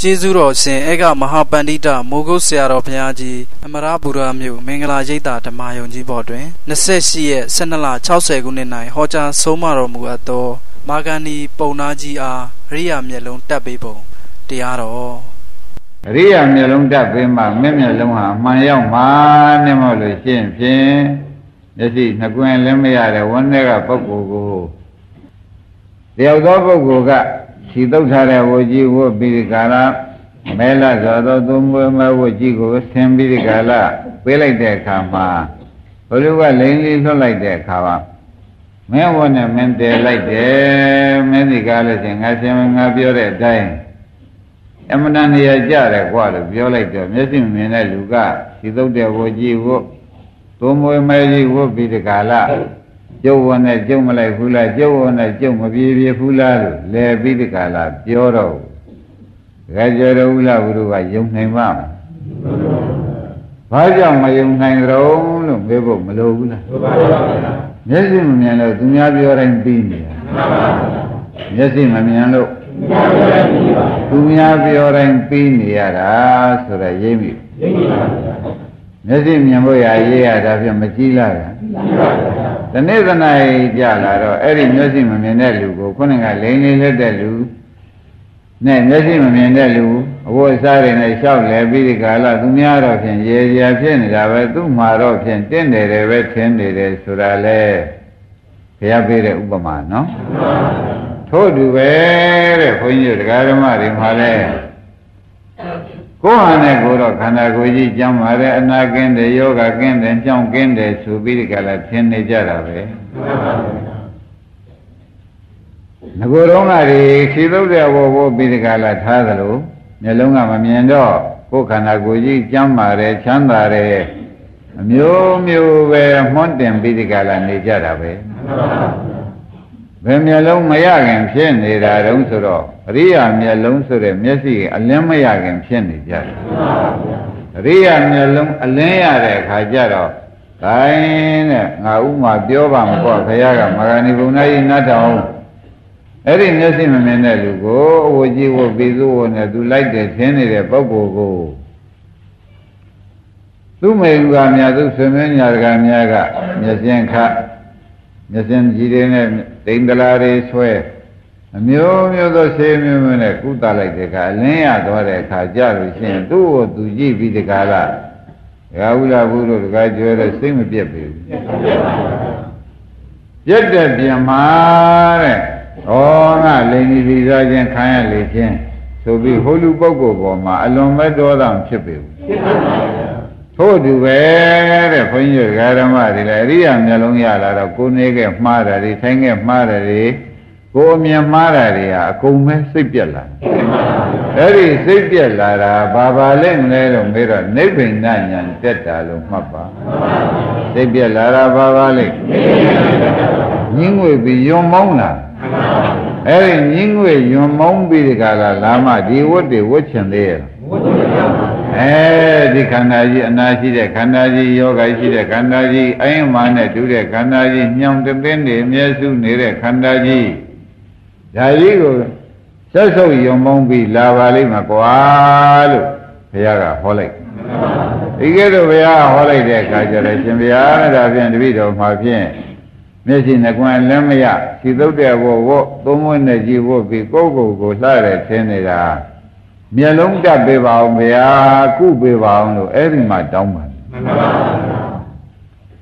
ကျေးဇူးတော်ရှင်အေကမဟာပန္တိတမိုးကုတ်ဆရာတော်ဘုရားကြီးအမရပူရမြို့မင်္ဂလာရိပ်သာဓမ္မယုံကြီးဘော်တွင်28ရက်12လ60ခုနှစ်၌ဟောကြားဆုံးမတော်မူအပ်သော မာဂန္ဒီပုံနာကြီးအားရိယာမျက်လုံးတက်ပေးပုံတရားတော်အရိယာမျက်လုံးတက်ပေးမှမျက်မျက်လုံးဟာအမှန်ရောက်မှနဲ့မဟုတ်လို့ရှင်းဖြင့်မျက်စိနှကွင်းလည်းမရတဲ့ဝန်းထဲကပုဂ္ဂိုလ်ကိုတယောက်သောပုဂ္ဂိုလ်က ခြေတုပ်ထားတဲ့ဝကြီးဝတ်ပြီးဒီကာလမဲလာသောသောသုံးမွေးမဝကြီးကိုဆင်းပြီးဒီကာလပေးလိုက်တဲ့အခါမှာဘုလူကလိန်လေးလွှတ်လိုက်တဲ့အခါမှာမင်းဝတ်နဲ့မင်းတည်လိုက်တယ်မင်းဒီကားလို့ရှင်ငါရှင်ငါပြောတဲ့အတိုင်းအမှန်တန်နေရာကြတယ်ကွာလို့ပြောလိုက်တော့မျက်စိမြင်တဲ့လူကခြေတုပ်တဲ့ဝကြီးဝတ်သုံးမွေးမဲကြီးဝတ်ပြီးဒီကာလ ကျုပ်ဝန်နဲ့ကျုပ်မလိုက်ဘူးလားကျုပ်ဝန်နဲ့ကျုပ်မပြေပြေဘူးလားလို့လဲပြီးဒီကလာပြောတော့တကယ်ကြောတော်ဦးလားဘုရားကယုံနိုင်ပါမဘာကြောင့်မယုံနိုင်ကြုံလို့မေးဖို့မလိုဘူးလားမှန်ပါပါမျက်စိမမြင်လို့သူများပြောတိုင်းပြီးနေတာမှန်ပါပါမျက်စိမမြင်လို့သူများပြောတိုင်းပြီးနေရတာဆိုတော့ရိပ်ပြီရိပ်ပါပါ မျက်စိမြင်ဖို့ရရေးရတာဖြင့်မကြည့်လိုက်ဘူးတနေ့သနာကြလာတော့အဲ့ဒီမျက်စိမမြင်တဲ့လူကိုခုနကလိန်လေးလက်တဲ့လူနဲ့မျက်စိမမြင်တဲ့လူအဝတ်အစားတွေနဲ့ရှောက်လဲပြီးဒီကာလသူများတော့ဖြင့်ရေရာဖြစ်နေတာပဲသူ့မှာတော့ဖြင့်တင့်တယ်တယ်ပဲထင်းနေတယ်ဆိုတာလေဘုရားပေးတဲ့ဥပမာနော်ထို့တူပဲတဲ့ဘုန်းကြီးတို့တရားဓမ္မတွေမှာလဲ ကိုယ်ဟာနဲ့ကိုယ်တော့ခန္ဓာကိုယ်ကြီးကျမ်းပါတယ်အနာကင်းတယ်ယောဂကင်းတယ်ကြောင်းကင်းတယ်ဆိုပြီးဒီကလာထင်နေကြတာပဲငကိုယ်တော့ကဒီခီသုတ်တဲ့ဘောဘောပြီးဒီကလာထားသလိုမျက်လုံးကမမြင်တော့ကိုယ်ခန္ဓာကိုယ်ကြီးကျမ်းပါတယ်ချမ်းသာတယ်အမျိုးမျိုးပဲမှွန်းတင်ပြီးဒီကလာနေကြတာပဲဘယ်မျက်လုံးမရခင်ဖြစ်နေတာတုံးဆိုတော့ အရိယာမျက်လုံးဆိုတဲ့မျက်စိအလင်းမရခင်ဖြစ်နေကြတယ်အရိယာမျက်လုံးအလင်းရတဲ့အခါကျတော့ဂိုင်းတဲ့ငါဥမာပြောပါမပေါ့ခရကမဂဏီဘုံသားကြီးနတ်တော်အဲ့ဒီမျက်စိမမြင်တဲ့လူကိုအဝကြီးဝပြီးသူ့ဝနဲ့သူလိုက်တယ်ထင်းနေတဲ့ပုဂ္ဂိုလ်ကိုသူ့မေလူကများသူဆွေမင်းညာတကများကမျက်စင်ခမျက်စင်ကြီးတွေနဲ့တိန်တလာတွေဆွဲ အမျိုးမျိုးသောဆေးမျိုးမျိုးနဲ့ကုသလိုက်တဲ့အခါအလင်းရသွားတဲ့အခါကြလို့ရှိရင်သူ့ကိုသူကြည့်ပြီးတကားလားဒကာဝိလာဘုတို့ဒကာကျွဲတဲ့စိတ်မပြတ်ပြီပြတ်တဲ့ပြန်မှာတဲ့ဩငါလိန်ဒီဒီစားခြင်းခံရလေခြင်းဆိုပြီးဟိုလူပုဂ္ဂိုလ်ပေါ်မှာအလွန်မဲ့ဒေါသဖြစ်ပြီထို့တူပဲတဲ့ဘုန်းကြီးဓမ္မတွေလည်းအရိယာမျက်လုံးရလာတော့ကိုယ်နေခဲ့မှားတာတွေထိုင်ခဲ့မှားတာတွေ ကိုအမြင်မှားတာတွေဟာအကုန်ပဲစိတ်ပြက်လာအဲ့ဒီစိတ်ပြက်လာတာဘာပါလဲမလဲတော့မေးတော့နိဗ္ဗိဏညာတက်တာလို့မှတ်ပါစိတ်ပြက်လာတာဘာပါလဲညင်းငွေပြီးယွံမောင်းလာအဲ့ဒီညင်းငွေယွံမောင်းပြီးဒီကလာလာမဒီဝတ်တွေဝတ်ချင်သေးရဲ့အဲဒီခန္ဓာကြီးအနာရှိတဲ့ခန္ဓာကြီးယောဂရှိတဲ့ခန္ဓာကြီးအိမ်မာနဲ့တူတဲ့ခန္ဓာကြီးညောင်တပင်းနေမျက်စုနေတဲ့ခန္ဓာကြီး ဒါကြီးကိုဆက်ဆုပ်ယုံမောင်းပြီးလာပါလိမ့်မယ်ကွာလို့ဘုရားကဟောလိုက်ဒီကဲတော့ဘုရားဟောလိုက်တဲ့အခါကျတော့ရှင်ဘုရားနဲ့ဒါဖြင့်တပည့်တော်မှာဖြင့်မျက်စိနှကွန်းလည်းမရခြေသုတ်တဲ့ဘောဝတ်သုံးမွေးနဲ့ကြည်ဝတ်ပြီးကိုယ့်ကိုယ်ကိုလှတဲ့ထင်းနေတာမျက်လုံးတက်ပေးပါအောင်ဘုရားကုပေးပါအောင်လို့အဲ့ဒီမှာတောင်းပါတယ်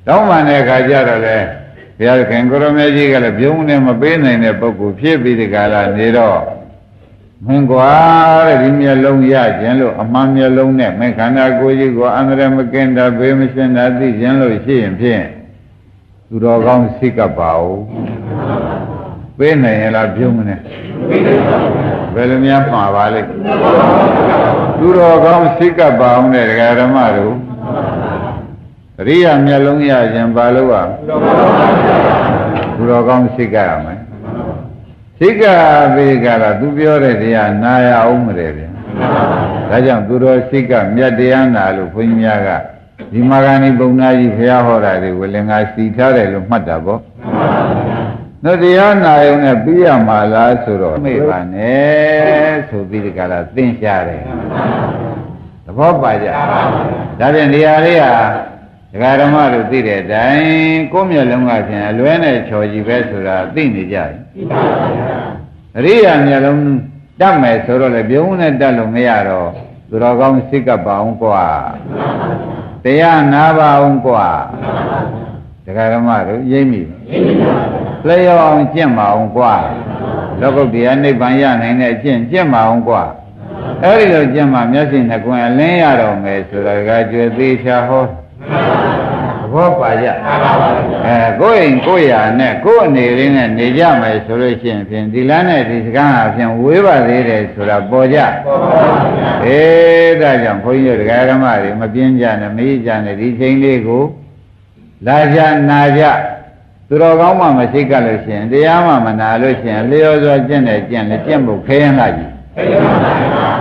တောင်းပန်တဲ့အခါကျတော့လေ ဘုရားခင်ကိုရမေကြီးကလည်းပြုံးနေမပေးနိုင်တဲ့ပုဂ္ဂိုလ်ဖြစ်ပြီးဒီကလာနေတော့မင်းကွာတဲ့ဒီမျက်လုံးရခြင်းလို့အမှန်မျက်လုံးနဲ့မင်းခန္ဓာကိုယ်ကြီးကိုအန္တရာယ်မကင်းတာဘေးမရှင်းတာသိခြင်းလို့ရှိရင်ဖြင့်သူတော်ကောင်းစိတ်ကပ်ပါဦးပေးနိုင်ရလားပြုံးမနေဘယ်လိုများမှာပါလိမ့်သူတော်ကောင်းစိတ်ကပ်ပါအောင်တဲ့ဒကာဓမ္မတို့ အရိယာမျက်လုံးရခြင်းဘာလို့อ่ะသူတော်ကောင်းစိတ်ကရမယ်စိတ်ကပြီးကြတာသူပြောတဲ့တရားနာရအောင်မလဲဗျဒါကြောင့်သူတော်စိတ်ကမြတ်တရားနာလို့ဘုန်းကြီးများကဒီမာဂဏီပုံနာကြီးဖះဟောတာတွေကိုလည်းငါစီထားတယ်လို့မှတ်တာပေါ့တို့တရားနာယုံနဲ့ပြီးရမှာလားဆိုတော့မေ့ပါနဲ့ဆိုပြီးဒီကလာသင်ရှားတယ်သဘောပါကြဒါဖြင့်နေရာလေးဟာ ဒကာဓမ္မတို့သိတဲ့အတိုင်းကိုယ့်မျက်လုံးကဖြင့်အလွဲနဲ့ချော်ကြည့်ပဲဆိုတာသိနေကြတယ်အရိယာမျက်လုံးတတ်မယ်ဆိုတော့လေပြုံးနဲ့တတ်လို့မရတော့သူတော်ကောင်းစိတ်ကပ်ပါအောင်กว่าတရားနာပါအောင်กว่าဒကာဓမ္မတို့ရိပ်မိလျောအောင်ကျင့်ပါအောင်กว่าလောကုတ္တရာနိဗ္ဗာန်ရနိုင်တဲ့အကျင့်ကျင့်ပါအောင်กว่าအဲ့ဒီလိုကျင့်မှမျက်စိနှကွင်အလင်းရတော့မယ်ဆိုတော့ကကြွယ်သေးချာဟော ဘောပါကြအဲကိုယ်အိမ်ကိုယ်ရာနဲ့ကိုယ်အနေလေးနဲ့နေကြမယ်ဆိုလို့ရှိရင်ဖြင့်ဒီလမ်းနဲ့ဒီစကားအပြင်ဝေးပါသေးတယ်ဆိုတာပေါ်ကြအေးဒါကြောင့်ဘုန်းကြီးတို့တရားဓမ္မတွေမပြင်းကြနဲ့မေးကြနဲ့ဒီချိန်လေးကိုလာကြနာကြသူတော်ကောင်းမှမရှိကြလို့ရှိရင်တရားမှမနာလို့ရှိရင်လျော်စွာကျင့်တယ်ကျင့်လေကျင့်ဖို့ခဲရင်လာကြီး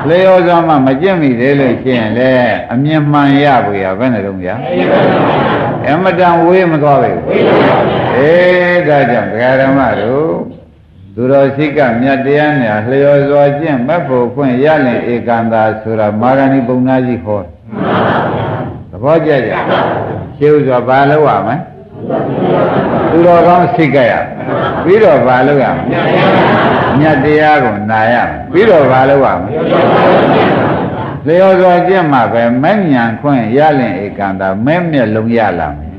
လျော်စွာမှမကျင့်မိသေးလို့ရှိရင်လေအမြင်မှန်ရဖို့ရဘယ်နဲ့တော့ဗျာအမတန်ဝေးမသွားပဲအေးဒါကြောင့်ဒကာဓမ္မတို့သူတော်ရှိကမြတ်တရားနဲ့လျော်စွာကျင့်မက်ဖို့ဖွင့်ရလင်ဧကံသာဆိုတာမာဂဏီပုံနာကြီးခေါ်သဘောကျကြရှင်းဥစွာဘာလို့ရမလဲသူတော်ကောင်းစိတ်ကြရပြီးတော့ဘာလို့ရမလဲ မြတ်တရားကိုနာရပြီးတော့ဘာလို့ရမလဲလျော်စွာကျင့်မှပဲမဲ့ညံခွင့်ရလင်ဧကံတာမဲ့မျက်လုံးရလာမယ်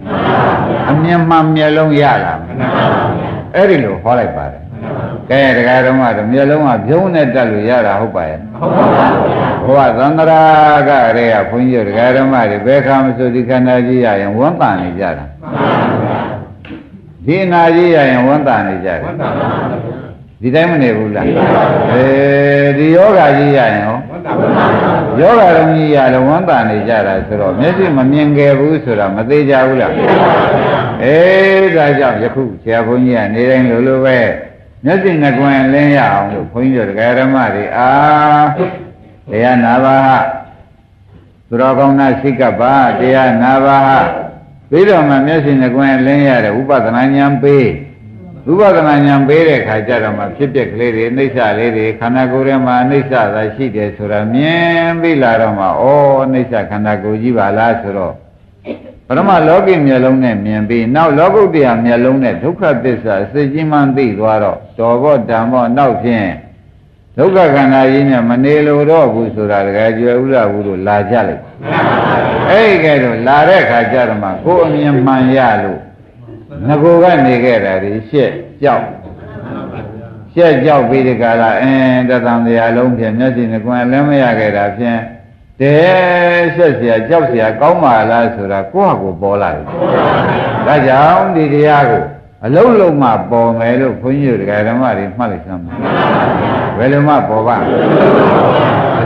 အမြင်မှမျက်လုံးရလာမယ်အဲ့ဒီလိုဟောလိုက်ပါတယ်ကဲတရားတော်မှာမျက်လုံးကပြုံးနဲ့တက်လို့ရတာဟုတ်ပါရဲ့ဟုတ်ပါဘူးဘုရားသန္တရာကရေကဘုန်းကြီးတို့တရားတော်မှာဘယ်ခါမှဆိုဒီခန္ဓာကြီးရရင်ဝန်းတန်နေကြတာဒီနာကြီးရရင်ဝန်းတန်နေကြတယ် ဒီတိုင်းမနေဘူးလားအဲဒီယောဂကြီးရရင်ဟောယောဂလုံးကြီးရလည်းဝန်းတန်နေကြတာဆိုတော့မျက်စိမမြင်ခဲ့ဘူးဆိုတာမသေးကြဘူးလားအေးဒါကြောင့်ယခုဆရာဘုန်းကြီးကနေတိုင်းလိုလိုပဲမျက်စိနှကွင်လင်းရအောင်လို့ဘုန်းကြီးတို့ဓမ္မတွေအာတရားနာပါဟသူတော်ကောင်းနာစိတ်ကပါတရားနာပါဟပြီးတော့မှမျက်စိနှကွင်လင်းရတဲ့ဥပဒနာဉာဏ်ပေး ဥပဒနာဉာဏ်ပေးတဲ့ခါကျတော့မှဖြစ်ပျက်ကလေးတွေအိဋ္ဌလေးတွေခန္ဓာကိုယ်ထဲမှာအိဋ္ဌသာရှိတယ်ဆိုတာမြင်ပြီးလာတော့မှဩအိဋ္ဌခန္ဓာကိုယ်ကြီးပါလားဆိုတော့ပရမလောကီမျက်လုံးနဲ့မြင်ပြီးနောက်လောကုတ္တရာမျက်လုံးနဲ့ဒုက္ခသစ္စာစိတ်ကြီးမှန်းသိသွားတော့တော်ဘောဓမ္မောနောက်ဖြင့်ဒုက္ခခန္ဓာကြီးနဲ့မနေလိုတော့ဘူးဆိုတာတကယ်ကျွယ်ဥရဘူးလို့လာကြလိုက်အဲ့ဒီကဲတော့လာတဲ့ခါကျတော့မှကိုယ်အမြင်မှန်ရလို့ ငကိုကနေခဲ့တာဒီရှက်ကြောက်ရှက်ကြောက်ပြီးဒီကလာအင်းတသံတရားလုံးဖြင့်မျက်စိနဲ့ကွယ်လည်းမရခဲ့တာဖြင့်တဲဆက်เสียကြောက်เสียကောင်းပါလားဆိုတာကိုယ့်ဟာကိုယ်ပေါ်လာတယ်။ဒါကြောင့်ဒီတရားကိုအလုံးလုံးမှပေါ်မယ်လို့ခွန်ကြီးတို့ဓမ္မတွေမှတ်လိုက်စမ်းပါ။ဘယ်လိုမှပေါ်ပါ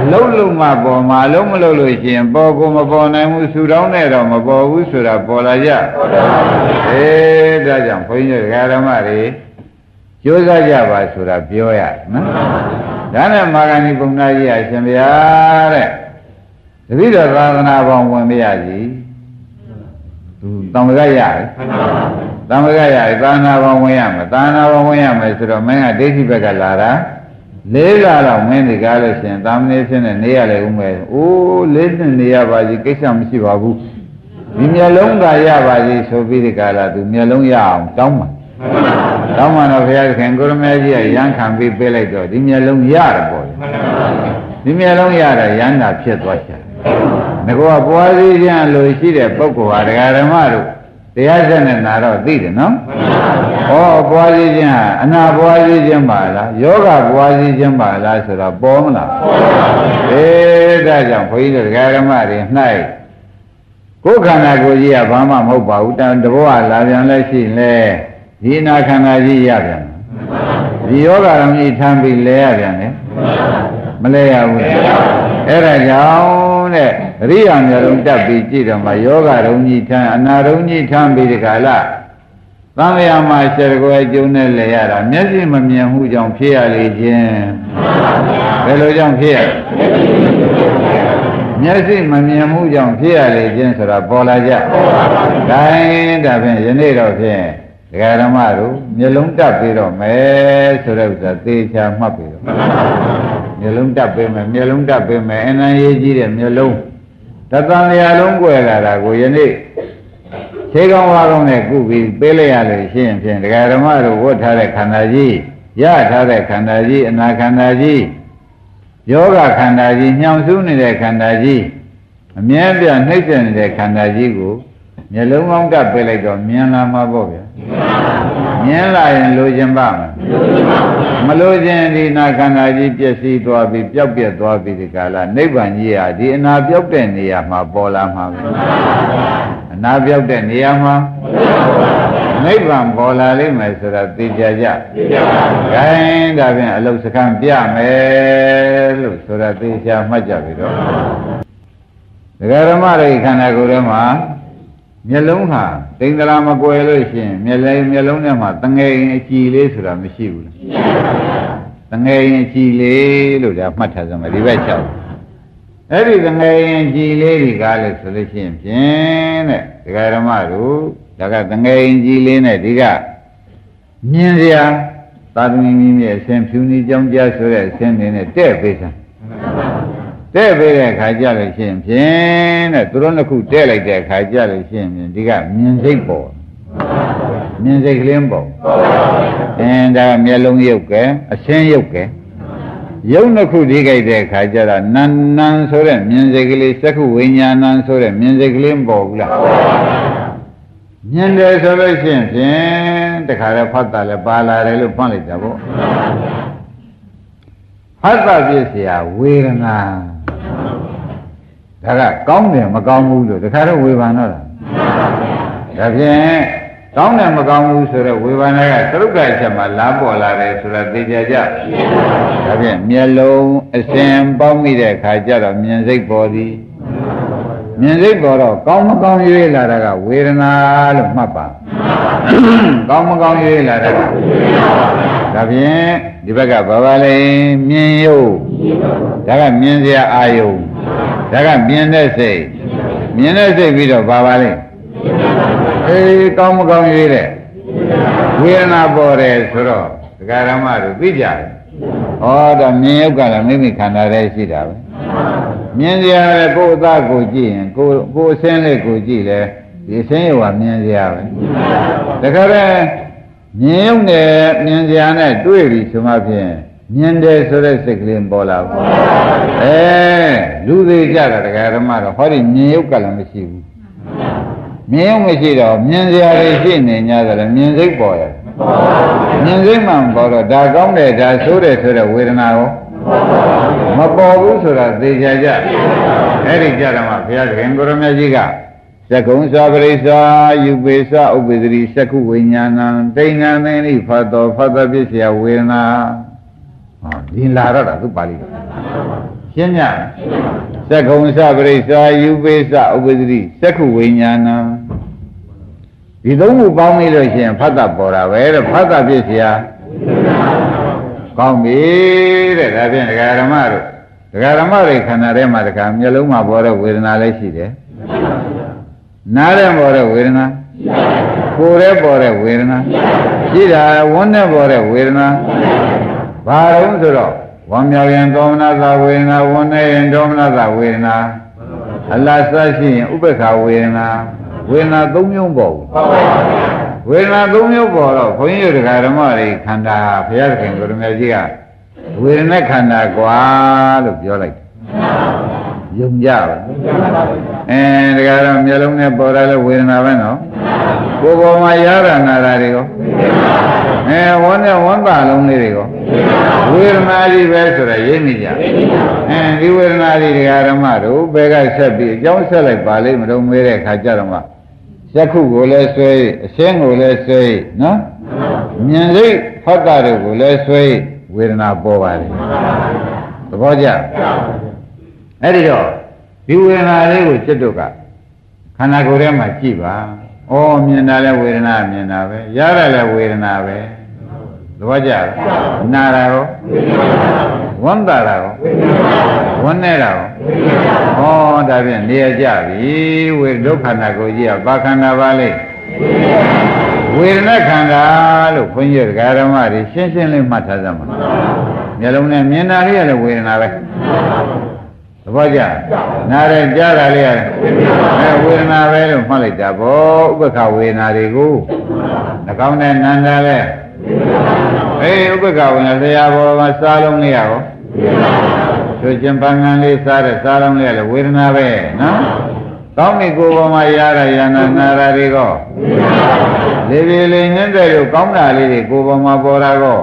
အလုံးလုံးမှပေါ်မှာအလုံးမလုံးလို့ရှိရင်ပေါ်ကိုမပေါ်နိုင်ဘူးဆူတောင်းနဲ့တော့မပေါ်ဘူးဆိုတာပေါ်လာကြ။အေးဒါကြောင့်ခွန်ကြီးတို့ဓမ္မတွေကြိုးစားကြပါဆိုတာပြောရနော်။ဒါနဲ့မာဂဏီပုံနာကြီးအရှင်ဗျာတဲ့တပည့်တော်သာသနာပေါင်းဝင်မရစီသူတံမကရတယ်တံမကရတယ်သာသနာပေါင်းဝင်ရမယ်သာသနာပေါင်းဝင်ရမယ်ဆိုတော့မင်းကဒိဋ္ဌိဘက်ကလာတာ လေးလာတော့မင်းဒီကားလို့ရှင်သာမဏေဖြစ်နေနေရလေဦးမယ်အိုးလေးနှစ်နေရပါစီကိစ္စမရှိပါဘူးဒီမျက်လုံးသာရပါစီဆိုပြီးဒီကားလာသူမျက်လုံးရအောင်တောင်းပါတောင်းမှတော့ဘုရားခင်ကိုရမေကြီးကရန်ခံပြီးပေးလိုက်တော့ဒီမျက်လုံးရတယ်ပေါ့ဒီမျက်လုံးရတာရန်တာဖြစ်သွားချင်ငကောပွားစည်းခြင်းလို့ရှိတဲ့ပုဂ္ဂိုလ်ဟာဒကာဓမ္မတို့ တရားဆက်နဲ့နာတော့သိတယ်နော်ဩပွားစည်းခြင်းဟာအနာပွားစည်းခြင်းပါလားယောဂပွားစည်းခြင်းပါလားဆိုတော့ပေါ်မလားအေးဒါကြောင့်ဘုန်းကြီးတို့ဒကာဓမ္မတွေ၌ကိုယ်ခန္ဓာကိုယ်ကြီးကဘာမှမဟုတ်ပါဘူးတန်တဘောကလာပြန်လဲရှိလဲဒီနာခန္ဓာကြီးရပြန်ဒီယောဂရမကြီးထမ်းပြီးလဲရပြန်တယ်မလဲရဘူးအဲ့ဒါကြောင့် တဲ့အရိယာမျိုးလုံးတက်ပြီးကြည့်တော့မှယောဂရုံကြီးထမ်းအနာရုံကြီးထမ်းပြီးဒီကလာသံဃာမှာရှယ်ကွယ်ကျုံနဲ့လဲရတာမျက်စိမမြင်မှုကြောင့်ဖြစ်ရလေခြင်းဘယ်လိုကြောင့်ဖြစ်ရမျက်စိမမြင်မှုကြောင့်ဖြစ်ရလေခြင်းဆိုတာပေါ်လာကြ။ဒါရင်ဒါဖြင့်ယနေ့တော့ဖြင့်ဒကာဓမ္မတို့မျက်လုံးတက်ပြီးတော့မယ်ဆိုတဲ့ဥစ္စာသေချာမှတ်ပြီးတော့ မျက်လုံးတက်ပြီးမယ်မျက်လုံးတက်ပြီးမယ်အနံရေးကြီးတဲ့မျက်လုံးတသံလျာလုံးကွယ်လာတာကိုယနေ့ခြေကောင်းဝါကောင်းနဲ့ကုပြီးပေးလိုက်ရလို့ရှိရင်ဖြင့်ဒကာဓမ္မတို့ဝတ်ထားတဲ့ခန္ဓာကြီးရထားတဲ့ခန္ဓာကြီးအနာခန္ဓာကြီးယောဂခန္ဓာကြီးညှောင်ဆူးနေတဲ့ခန္ဓာကြီးအမြဲပြနှိမ့်ဆက်နေတဲ့ခန္ဓာကြီးကိုမျက်လုံးကောင်းကပ်ပေးလိုက်တော့မြင်လာမှာပေါ့ဗျာ မြင်လာရင်လိုချင်ပါမလားမလိုချင်ဒီနာခန္ဓာကြီးပျက်စီးသွားပြီးပျောက်ပြက်သွားပြီးဒီကလာနိဗ္ဗာန်ကြီးဟာဒီအနာပျောက်တဲ့နေရာမှာပေါ်လာမှာပဲအနာပျောက်တဲ့နေရာမှာနိဗ္ဗာန်ပေါ်လာလိမ့်မယ်ဆိုတာသိကြကြသိကြပါဘူး။ခိုင်းဒါဖြင့်အလုစကံပြမယ်လို့ဆိုတာသိကြမှတ်ကြပြီတော့ဒဂရမရိခန္ဓာကိုယ်ထဲမှာ မျက်လုံးဟာတိမ်ဒရာမကွယ်လို့ရှိရင်မျက်လုံးမျက်လုံးထဲမှာတငယ်ရင်အကြည်လေးဆိုတာမရှိဘူးလားတငယ်ရင်အကြည်လေးလို့ဒါမှတ်ထားစမ်းပါဒီဘက်ချက်အဲ့ဒီတငယ်ရင်အကြည်လေးတွေကလည်းဆိုလို့ရှိရင်ဖြင့်တဲ့ဒကာရမတို့ဒါကတငယ်ရင်ကြည်လေးနဲ့ဒီကမြင်စရာသာသမီမိမိအရှင်ဖြူနေကြောင်းကြားဆိုတဲ့အရှင်နေနဲ့တဲ့ပေးစမ်း တဲ့ပေးတဲ့အခါကြလို့ရှိရင်ဖြင့်တဲ့သူတို့နှစ်ခုတဲ့လိုက်တဲ့အခါကြလို့ရှိရင်ဒီကမြင်စိတ်ပေါ်မြင်စိတ်ကလေးပေါ်အင်းဒါမျက်လုံးရုပ်ကအရှင်းရုပ်ကဲရုပ်နှစ်ခုဒီကြိုက်တဲ့အခါကျတော့နန်းနန်းဆိုတဲ့မြင်စိတ်ကလေးစက္ခုဝိညာဏဆိုတဲ့မြင်စိတ်ကလေးပေါ်ဘူးလားမြင်တယ်ဆိုလို့ရှိရင်ဖြင့်တခါလဲဖတ်တာလဲပါလာတယ်လို့ဖွင့်လိုက်တာပေါ့ဖတ်တာပြည့်เสียဝေဒနာ ဒါကကောင်းတယ်မကောင်းဘူးလို့တခါတော့ဝေဘာတော့လားဒါဖြင့်ကောင်းတယ်မကောင်းဘူးဆိုတော့ဝေဘာနာကသရုပ်ကအချက်မှာလာပေါ်လာတယ်ဆိုတာသိကြကြဒါဖြင့်မျက်လုံးအစဉ်ပေါက်မိတဲ့အခါကျတော့မြင်စိတ်ပေါ်သည်မြင်စိတ်ပေါ်တော့ကောင်းမကောင်းရွေးလာတာကဝေဒနာလို့မှတ်ပါကောင်းမကောင်းရွေးလာတာကဒါဖြင့်ဒီဘက်ကဘာပါလဲမြင်ရုပ်ဒါကမြင်စရာအာယုံ ဒါကမြင်တဲ့စိတ်မြင်တဲ့စိတ်ပြီးတော့ဘာပါလဲအေးကောင်းမကောင်းရွေးတဲ့ဝေဒနာပေါ်တယ်ဆိုတော့ဒကာရမတို့သိကြတယ်ဩဒါမြင်ရုပ်ကလည်းမိမိခန္ဓာထဲရှိတာပဲမြင်စရာလည်းကိုယ်အသားကိုကြည့်ရင်ကိုယ်ကိုယ်အစင်းလေးကိုကြည့်လဲဒီအစင်းရောမြင်စရာပဲတခါတည်းမြင်ရုံနဲ့မြင်စရာနဲ့တွေ့ပြီဆိုမှဖြင့် မြင်တယ်ဆိုတဲ့စိတ်ကလေးပေါ်လာဘူးအဲလူသေးကြတာတရားဓမ္မတော့ဟောဒီမြင်ရုပ်ကလည်းမရှိဘူးမြင်ရုပ်မရှိတော့မြင်စရာတွေရှိနေ냐ဆိုတော့မြင်စိတ်ပေါ်ရမြင်စိတ်မှမပေါ်တော့ဒါကောင်းတယ်ဒါဆိုးတယ်ဆိုတဲ့ဝေဒနာရောမပေါ်ဘူးဆိုတာသေချာကြအဲ့ဒီကြတော့မှဘုရားရှင်ကိုရမကြီးကသကုံသောပရိစ္ဆာယူပေသဥပ္ပဒတိသက္ခုဝိညာဏံတိဏ္ဏံနိဖတ်တော်ဖတ်တော်ပြည့်စရာဝေဒနာ ဟောဒီလာတော့တာသူပါဠိရှင်းညသကုံသပရိစ္ဆာယူပေသဥပ္ပဒတိသကုဝိညာဏံဒီသုံးခုပေါင်းပြီးလို့ရှိရင်ဖတ်တာပေါ်တာပဲတဲ့ဖတ်တာဖြစ်เสียကောင်းပြီတဲ့ဒါဖြင့်ဒကာရမတို့ဒကာရမတွေခန္ဓာထဲမှာဒကာမျက်လုံးမှာပေါ်တဲ့ဝေဒနာလည်းရှိတယ်နားထဲပေါ်တဲ့ဝေဒနာကိုယ်ထဲပေါ်တဲ့ဝေဒနာရှိတာဝန်းထဲပေါ်တဲ့ဝေဒနာ ဘာလို့ဆိုတော့ဝမ်းမြောက်ရင်ဒေါမနသာဝေဒနာဝန်းနေရင်ဒေါမနသာဝေဒနာအလတ်ဆရှိရင်ဥပ္ပခာဝေဒနာဝေဒနာ၃မျိုးပေါ်ဘူးဝေဒနာ၃မျိုးပေါ်တော့ဘုန်းကြီးတို့ဓမ္မတွေခန္ဓာဘုရားခင်ကိုရမကြီးကဝေဒနာခန္ဓာကွာလို့ပြောလိုက်ယုံကြပါအဲဒါကတော့မျက်လုံးနဲ့ပေါ်လာလို့ဝေဒနာပဲနော်ကိုယ်ပေါ်မှာရတာနာတာတွေရောအဲဝန်းနဲ့ဝန်းပါလုံးလေးတွေရော ဝေဒနာကြီးပဲဆိုတော့ရိပ်နေကြအဲဒီဝေဒနာကြီးတရားဓမ္မတို့ဘယ်ကဆက်ပြီးအကြောင်းဆက်လိုက်ပါလိမ့်မလို့မေးတဲ့အခါကျတော့မှဇက်ခုကိုလည်းဆွဲအရှင်းကိုလည်းဆွဲနော်မြင်စိတ်ဟောတာတွေကိုလည်းဆွဲဝေဒနာပေါ်ပါလေသဘောကျအဲ့ဒီတော့ဒီဝေဒနာလေးကိုจิตတို့ကခန္ဓာကိုယ်ထဲမှာကြည့်ပါဩမြင်တာလဲဝေဒနာမြင်တာပဲရတာလဲဝေဒနာပဲ သဘောကျလားနာတာရောဝမ်းတာတာရောဝမ်းနေတာရောဩဒါဖြင့်နေရကြပြီဝေဒုက္ခနာကိုကြည့်ရဘာခန္ဓာပါလဲဝဝေဒနာခန္ဓာလို့ခွင့်ရဒကာဓမ္မတွေရှင်းရှင်းလေးမှတ်ထားကြမှာမျက်လုံးနဲ့မြင်တာလေးရလည်းဝေဒနာပဲသဘောကျနားရကြားတာလေးရအဲဝေဒနာပဲလို့မှတ်လိုက်တာဗောဥပ္ပခဝေဒနာတွေကိုနှကောင်းတဲ့နန္တာလဲ အေးဥပ္ပခဝေဒနာဆရာဘောမှာစားလုံးလေးရရောသူကျင်ပန်းငံလေးစားတဲ့စားလုံးလေးရလည်းဝေဒနာပဲနော်ကောင်းပြီကိုယ်ပေါ်မှာရတာယနာနာရာတွေကိုလေလေလေးညင်းတဲ့လို့ကောင်းတာလေးတွေကိုယ်ပေါ်မှာပေါ်တာကော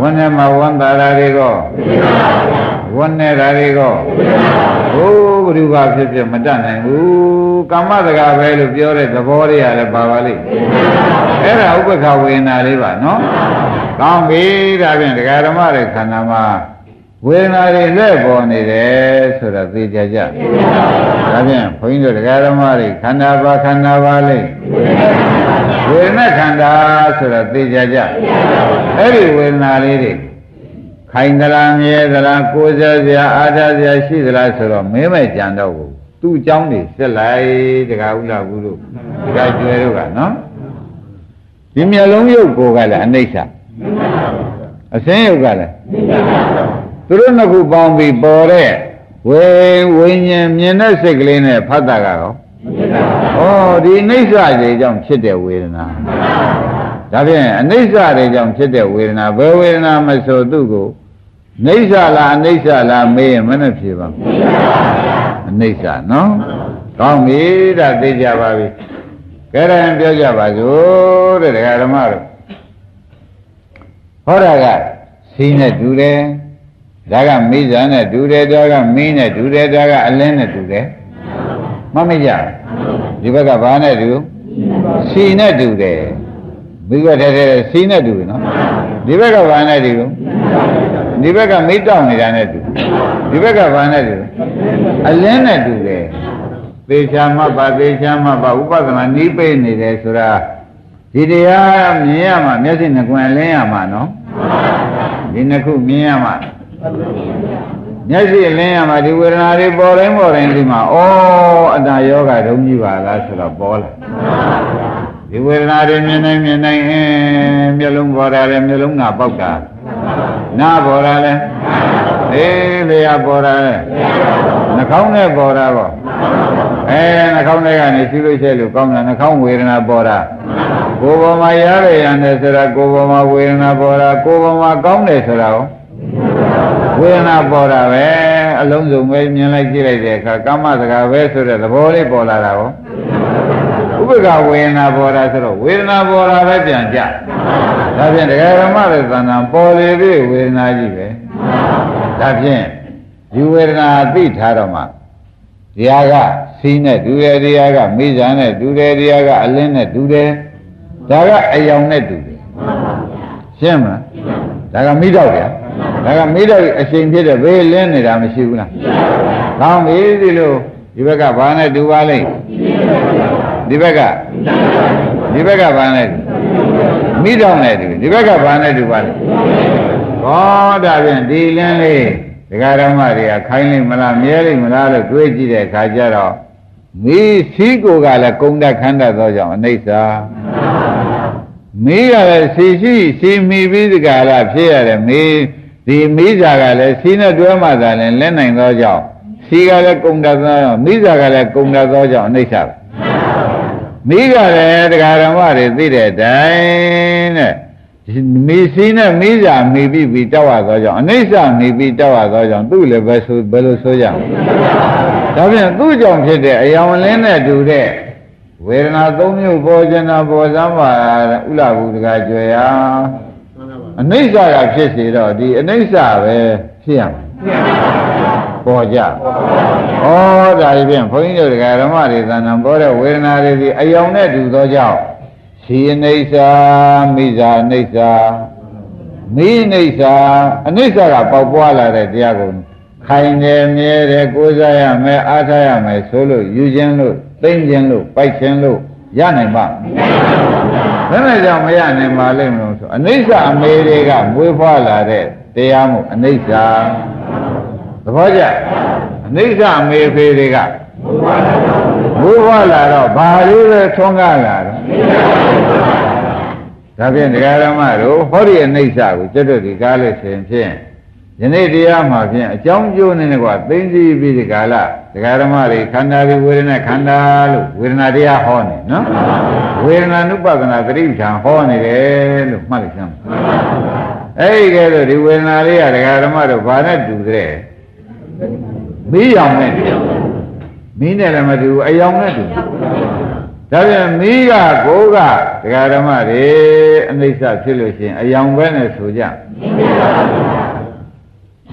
ဝန်းထဲမှာဝန်းတာရာတွေကိုဝန်းနေတာတွေကိုဟိုး ဘုရားဖြစ်ဖြစ်မတတ်နိုင်ဘူးကာမတကာပဲလို့ပြောတဲ့သဘောလေးရတယ်ပါပါလိမ့်အဲ့ဒါဥပ္ပခဝေနာလေးပါနော်ကောင်းပြီဒါဖြင့်ဒကာဓမ္မတွေခန္ဓာမှာဝေဒနာတွေလက်ပေါ်နေတယ်ဆိုတော့သိကြကြဒါဖြင့်ဘုန်းကြီးတို့တရားဓမ္မတွေခန္ဓာပါခန္ဓာပါလိမ့်ဝေဒနာခန္ဓာဆိုတော့သိကြကြအဲ့ဒီဝေဒနာလေးတွေ ခိုင်သလားမြဲသလားကိုယ်စားစရာအားထားစရာရှိသလားဆိုတော့မင်းမဲ့ကြံတော့ဘူးသူ့အကြောင်းတွေဆက်လိုက်တရားဥလာဘူးလို့တရားကျွဲတို့ကနော်ဒီမျက်လုံးရုပ်ကိုကလည်းအနိစ္စအစင်းရုပ်ကလည်းသူတို့နှစ်ခုပေါင်းပြီးပေါ်တဲ့ဝေဝိညာဉ်မြင်တဲ့စိတ်ကလေးနဲ့ဖတ်တာကတော့ဩဒီအိဋ္ဌတွေကြောင့်ဖြစ်တဲ့ဝေဒနာဒါဖြင့်အနိစ္စတွေကြောင့်ဖြစ်တဲ့ဝေဒနာဘယ်ဝေဒနာမဆိုသူ့ကို အိဋ္ဌလားအနိစ္စလားမေးရင်မနဲ့ဖြေပါဘူးအနိစ္စနော်ကောင်းပြီဒါသိကြပါပြီကဲရင်ပြောကြပါစို့တဲ့ဒကာဓမ္မတို့ဟောတာကစီးနဲ့တူတယ်ဒါကမိဇာနဲ့တူတယ်ဒါကမင်းနဲ့တူတယ်ဒါကအလင်းနဲ့တူတယ်မမကြဒီဘက်ကဘာနဲ့တူစီနဲ့တူတယ်မိဘတဲ့တဲ့စီနဲ့တူနော်ဒီဘက်ကဘာနဲ့တူ ဒီဘက်ကမိတောက်နေတာနဲ့တူဒီဘက်ကဘာနဲ့တူအလင်းနဲ့တူတယ်သေချာမှတ်ပါသေချာမှတ်ပါဥပဒနာနီးပိနေတယ်ဆိုတာဒီတရားမြင်ရမှာမျက်စိနှကွယ်လင်းရမှာနော်ဒီနှစ်ခုမြင်ရမှာမျက်စိလင်းရမှာဒီဝေဒနာတွေပေါ်တိုင်းပေါ်တိုင်းဒီမှာဩအတ္တယောဂဒုံကြီးပါလားဆိုတော့ပေါ်လာ ဒီဝေဒနာတွေမြင်နိုင်မြင်နိုင်အင်းမျက်လုံးပေါ်တာလည်းမျက်လုံးကပေါက်တာနားပေါ်တာလည်းအေးလျာပေါ်တာလည်းနှာခေါင်းနဲ့ပေါ်တာပေါ့အဲနှာခေါင်းထဲကနေရှိလို့ရှိလို့ကောင်းတာနှာခေါင်းဝေဒနာပေါ်တာကိုယ်ပေါ်မှာရရရတယ်ဆိုတာကိုယ်ပေါ်မှာဝေဒနာပေါ်တာကိုယ်ပေါ်မှာကောင်းတယ်ဆိုတာရောဝေဒနာပေါ်တာပဲအလုံးစုံပဲမြင်လိုက်ကြည့်လိုက်တဲ့အခါကာမစကားပဲဆိုတဲ့သဘောလေးပေါ်လာတာရောဥ ပ္ပကဝေဒနာပေါ်တာဆိုတော့ဝေဒနာပေါ်တာပဲပြန်ကြဒါဖြင့်တရားဓမ္မရဲ့သဏ္ဍာန်ပေါ်လေပြီဝေဒနာကြီးပဲဒါဖြင့်ဒီဝေဒနာသိထားတော့မှတရားကစီးနဲ့ဒူတယ်တရားကမိဇာနဲ့ဒူတယ်တရားကအလင်းနဲ့ဒူတယ်ဒါကအယောင်နဲ့ဒူတယ်ရှင်းမလားဒါကမိတော့ဗျာဒါကမိတော့အချိန်ဖြစ်တဲ့ဘေးလင်းနေတာမရှိဘူးလားကောင်းပြီဒီလိုဒီဘက်ကဘာနဲ့ဒူပါလိမ့် ဒီဘက်ကဒီဘက်ကဘာနဲ့မိတော့နဲ့တူဒီဘက်ကဘာနဲ့တူပါလဲဟောဒါဖြင့်ဒီလင်းလေးဒကာဓမ္မတွေကခိုင်းလိမ့်မလားမြဲလိမ့်မလားလို့တွေးကြည့်တဲ့အခါကျတော့မိစီကိုကလည်းကုံတက်ခန္ဓာသောကြောင့်အနိစ္စမိကလည်းစီရှိစီမိပြီးဒီကလာဖြစ်ရတယ်မိဒီမိစာကလည်းစီနဲ့တွဲမှသာလည်းလက်နိုင်သောကြောင့်စီကလည်းကုံတက်သောကြောင့်မိစာကလည်းကုံတက်သောကြောင့်အနိစ္စပဲ မိကလည်းတရားဓမ္မတွေသိတဲ့အတိုင်းတဲ့မိစီနဲ့မိစာမိပြီးပြီးတောက်ရသောကြောင့်အနိစ္စမိပြီးတောက်ရသောကြောင့်သူ့လည်းပဲဆိုဘယ်လိုဆိုကြလဲဒါပြန်သူ့ကြောင့်ဖြစ်တဲ့အယောင်လင်းနဲ့တူတဲ့ဝေဒနာသုံးမျိုးပေါ်ကျင်တာပေါ်စမ်းပါဥလာဘူးတကကြွယ်ရအနိစ္စကဖြစ်စေတော့ဒီအနိစ္စပဲဖြစ်ရမယ် ပေါ်ကြဩဒါဖြင့်ဘုန်းကြီးတို့ဒကာဓမ္မတွေသံဃာပေါ်တဲ့ဝေဒနာတွေဒီအယောင်နဲ့တူသောကြောင့်ရှိအနိစ္စမိဇာအနိစ္စမိအနိစ္စအနိစ္စကပေါက်ပွားလာတဲ့တရားကိုခိုင်တယ်မြဲတယ်ကိုးစားရမယ်အားထားရမယ်ဆိုလို့ယူခြင်းလို့သိမ့်ခြင်းလို့ပိုက်ခြင်းလို့ရနိုင်ပါဘယ်နဲ့ကြောင့်မရနိုင်ပါလိမ့်မလို့ဆိုအနိစ္စအမေတွေကမွေးဖွားလာတဲ့တရားမှုအနိစ္စ သဘောကျအနိစ္စအမေဖေတွေကမွေးဖွားလာတော့ဘာလေးပဲထွန်းကားလာတော့ဒါဖြင့်တရားဓမ္မတို့ဟောဒီအနိစ္စကိုကျွတ်တို့ဒီကားလို့ဆိုရင်ဖြင့်ယနေ့တရားမှာဖြင့်အကြောင်းကျိုးနေကွာသိသိပြီးဒီကာလတရားဓမ္မတွေခန္ဓာပြီးဝေဒနာခန္ဓာလို့ဝေဒနာတရားဟောနေနော်ဝေဒနာနုပဒနာသတိပဋ္ဌာန်ဟောနေတယ်လို့မှတ်လိုက်စမ်းအဲ့ဒီကဲတော့ဒီဝေဒနာလေးကတရားဓမ္မတို့ဘာနဲ့တူတဲ့ မီးရောင်နဲ့မီးနဲ့လည်းမတူဘူးအယောင်နဲ့တူဒါပြန်မီးကကိုကတရားဓမ္မတွေအနိစ္စဖြစ်လို့ရှိရင်အယောင်ပဲနဲ့ဆိုကြ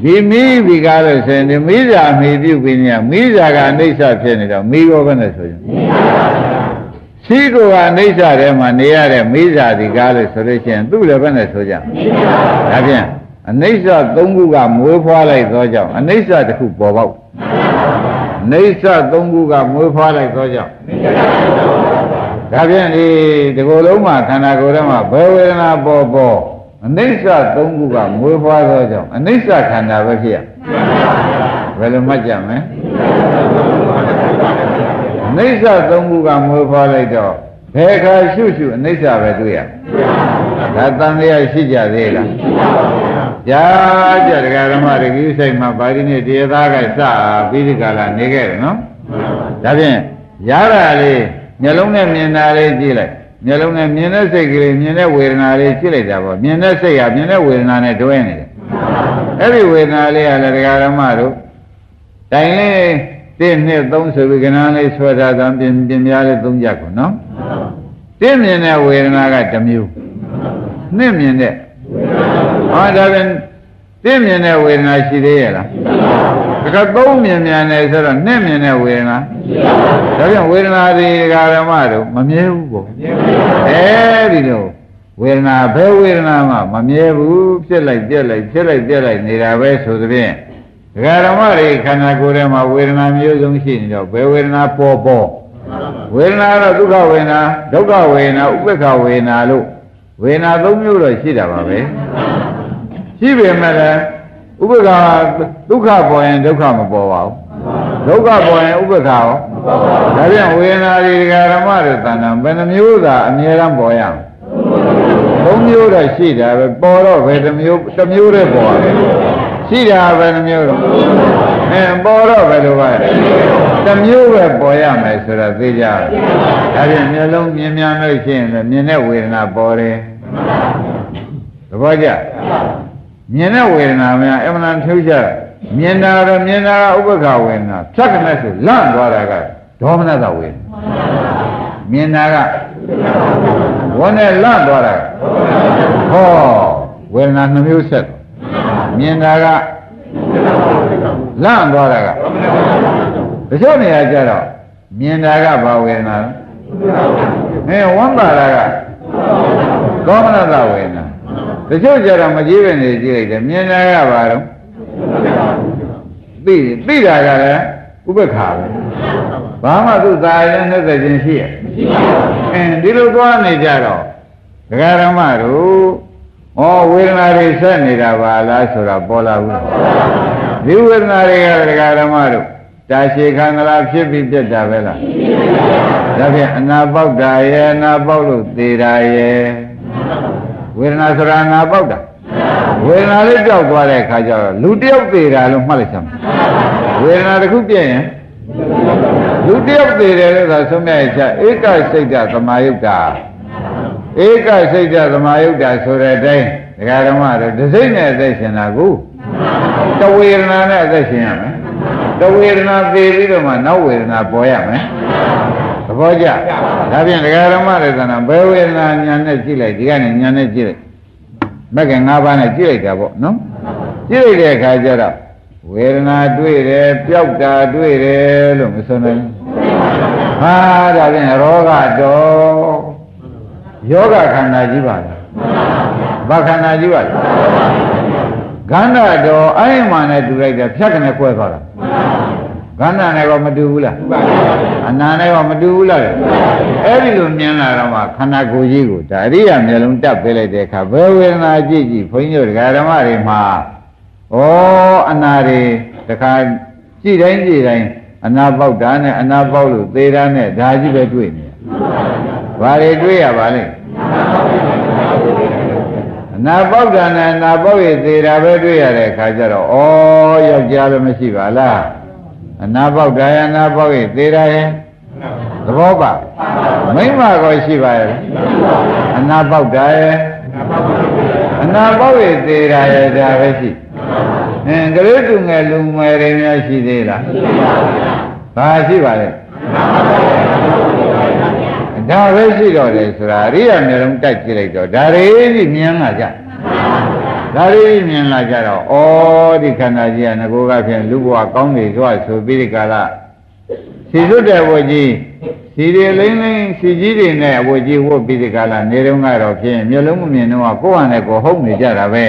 ဒီမီးဒီကားလို့ဆိုရင်ဒီမီးစာအမိပြုပြီးနေမီးစာကအနိစ္စဖြစ်နေတော့မီးရောပဲနဲ့ဆိုရင်ရှိကိုကအနိစ္စထဲမှာနေရတဲ့မီးစာဒီကားလို့ဆိုလို့ရှိရင်သူ့လည်းပဲနဲ့ဆိုကြဒါပြန် အနိစ္စသုံးခုကမွေးဖွားလိုက်သောကြောင့်အနိစ္စတစ်ခုပေါ်ပေါက်နေစ္စသုံးခုကမွေးဖွားလိုက်သောကြောင့်ဒါဖြင့်ဒီဒီကိုယ်လုံးမှာခန္ဓာကိုယ်ထဲမှာဘယ်ဝေဒနာပေါ်ပေါ်အနိစ္စသုံးခုကမွေးဖွားသောကြောင့်အနိစ္စခန္ဓာပဲဖြစ်ရဘယ်လိုမှတ်ကြမလဲအနိစ္စသုံးခုကမွေးဖွားလိုက်တော့ဘယ်ခါရှုရှုအနိစ္စပဲတွေ့ရဒါတန်လျာရှိကြသေးလား ကြာကြတရားဓမ္မတွေကြီးစိတ်မှာဗာဒီနေ့တရားသားကစပြီးဒီကလာနေခဲ့တယ်နော်ဒါဖြင့်ရတာလေးမျက်လုံးနဲ့မြင်တာလေးကြည့်လိုက်မျက်လုံးနဲ့မြင်တဲ့စိတ်ကလေးမြင်တဲ့ဝေဒနာလေးကြည့်လိုက်တာပေါ့မြင်တဲ့စိတ်ကမြင်တဲ့ဝေဒနာနဲ့တွဲနေတယ်အဲ့ဒီဝေဒနာလေးကလည်းတရားဓမ္မတို့တိုင်လေးတစ်နှစ်သုံးဆိုပြီးကဏ္ဍလေးဆွဲထားတာပြင်ပြင်များလေးသုံးကြကုန်နော်တစ်မြင်တဲ့ဝေဒနာကတစ်မျိုးနှစ်မြင်တဲ့ ဟောဒါပြန်သိမြင်တဲ့ဝေဒနာရှိသေးရဲ့လားဒါကသုံးမြင်မြန်တယ်ဆိုတော့နှစ်မြင်တဲ့ဝေဒနာဒါပြန်ဝေဒနာဒီဃာရမတို့မမြဲဘူးပေါ့အဲဒီလိုဝေဒနာဘယ်ဝေဒနာမှမမြဲဘူးဖြစ်လိုက်ပြက်လိုက်ဖြစ်လိုက်ပြက်လိုက်နေတာပဲဆိုသဖြင့်ဒကာဓမ္မတွေခန္ဓာကိုယ်ထဲမှာဝေဒနာမျိုးစုံရှိနေတော့ဘယ်ဝေဒနာပေါ်ပေါ်ဝေဒနာတော့ဒုက္ခဝေဒနာဒုက္ခဝေဒနာဥပ္ပခဝေဒနာလို့ဝေဒနာ၃မျိုးတော့ရှိတာပါပဲ ရှိပေမဲ့လည်းဥပ္ပခာဒုက္ခပေါ်ရင်ဒုက္ခမပေါ်ပါဘူးဒုက္ခပေါ်ရင်ဥပ္ပခာရောဒါပြန်ဝေဒနာတွေဓမ္မတွေတဏ္ဍာဘယ်နှမျိုးသာအမြဲတမ်းပေါ်ရအောင်သုံးမျိုးတော့ရှိတာပဲပေါ်တော့ဘယ်တစ်မျိုးတစ်မျိုးတည်းပေါ်ရတယ်ရှိတာပဲနှမျိုးတော့အဲပေါ်တော့ဘယ်လိုပါလဲတစ်မျိုးပဲပေါ်ရမယ်ဆိုတော့သိကြတယ်ဒါပြန်မျက်လုံးမြင်မြန်လို့ရှိရင်လည်းမြင်တဲ့ဝေဒနာပေါ်တယ်သဘောကျ မြင်တဲ့ဝေဒနာများအမှန်တန်ထူးခြားမြင်တာတော့မြင်တာကဥပ္ပခဝေဒနာဖြတ်ခနဲ့ဆိုလန့်သွားတာကဒေါမနတဝေဒနာမြင်တာကဝန်းနဲ့လန့်သွားတာဟောဝေဒနာနှမျိုးဆက်မြင်တာကလန့်သွားတာကတချို့နေရာကျတော့မြင်တာကဘာဝေဒနာလဲအဲဝမ်းပါတာကဒေါမနတဝေဒနာတ ချို့ကျတော့မကြည့်ပဲနေကြည့်လိုက်တယ်မြင်တာကဘာတော့သိသိတာကလည်းဥပ္ပခါပဲဘာမှသူသာရင်နှုတ်သက်ခြင်းရှိရမရှိပါဘူးအင်းဒီလိုသွားနေကြတော့ဒကာရမတို့ဩဝေဒနာတွေဆက်နေတာပါလားဆိုတာပေါ်လာဘူးဒီဝေဒနာတွေကဒကာရမတို့တာရှည်ခံလားဖြစ်ပြီးပြတ်တာပဲလားဒါဖြင့်အနာပေါက်တာရဲ့အနာပေါက်လို့သေတာရဲ့ ဝေဒနာဆိုတာအနာပေါက်တာဝေဒနာလေးကြောက်သွားတဲ့အခါကျတော့လူတယောက်သေးတာလို့မှတ်လိုက်ချင်ဝေဒနာတစ်ခုပြည့်ရင်လူတယောက်သေးတယ်လို့သာဆုံးမြတ်ချဧကစိတ်တသမာယုတ်တာဧကစိတ်တသမာယုတ်တာဆိုတဲ့အတိုင်းဒကာဓမ္မတို့ဒစိမ့်နဲ့အသက်ရှင်တာကိုတဝေဒနာနဲ့အသက်ရှင်ရမယ်တဝေဒနာသေပြီးတော့မှနောက်ဝေဒနာပေါ်ရမယ်သ ဘောကျဒါဖြင့်ဒကာဓမ္မတွေကဘယ်ဝေဒနာညာနဲ့ကြည့်လိုက်ဒီကနေညာနဲ့ကြည့်လိုက်မက်က၅ပါးနဲ့ကြည့်လိုက်တာပေါ့နော်ကြည့်လိုက်တဲ့အခါကျတော့ဝေဒနာတွေ့တယ်ပျောက်တာတွေ့တယ်လို့မဆိုနိုင်ဘူးဟာဒါဖြင့်ရောဂတော့ယောဂခန္ဓာကြီးပါလားဘာခန္ဓာကြီးပါလဲခန္ဓာတော့အဲ့မှနဲ့တူလိုက်တယ်ဖြတ်ကနေခွဲသွားတာ ခန္ဓာနဲ့ကမတူဘူးလားအနာနဲ့ကမတူဘူးလားအဲ့ဒီလိုမြင်လာတော့မှခန္ဓာကိုယ်ကြီးကိုဒါအရိယာမျိုးလုံးတက်ပေးလိုက်တဲ့အခါဘယ်ဝေဒနာကြည့်ကြည့်ဘုန်းကြီးတို့ဒကာဓမ္မတွေမှာဩအနာတွေတခါကြည့်တိုင်းကြည့်တိုင်းအနာပေါက်တာနဲ့အနာပေါက်လို့သေတာနဲ့ဒါကြီးပဲတွေ့နေဘဘာတွေတွေ့ရပါလဲအနာပေါက်တာနဲ့အနာပေါက်ရသေးတာပဲတွေ့ရတဲ့အခါကျတော့ဩယောက်ျားလည်းမရှိပါလား အနာပေါက်တာရဲ့အနာပေါက်ရသေးတာရဲ့သဘောပါမိမကောရှိပါရဲ့အနာပေါက်တာရဲ့အနာပေါက်ရသေးတာရဲ့ဒါပဲရှိအင်းကလေးသူငယ်လူငယ်တွေများရှိသေးလားဘာရှိပါလဲဒါပဲရှိတော့တယ်ဆိုတာအရိယာမျိုးလုံးတိုက်ကြည့်လိုက်တော့ဒါတွေကြီးမြင်လာကြ ဒါတွေကြီးမြင်လာကြတော့ဩဒီခန္ဓာကြီးကငကိုကဖြင့်လူဘဝကောင်းနေကြွဆိုပြီးဒီကလာစီစွတ်တဲ့ဘဝကြီးစီတွေလိမ့်လိမ့်စီကြီးတွေနဲ့အဝတ်ကြီးဝတ်ပြီးဒီကလာနေတော့ကတော့ဖြင့်မျိုးလုံးမမြင်တော့ကိုယ့်ဟာနဲ့ကိုယ်ဟုတ်နေကြတာပဲ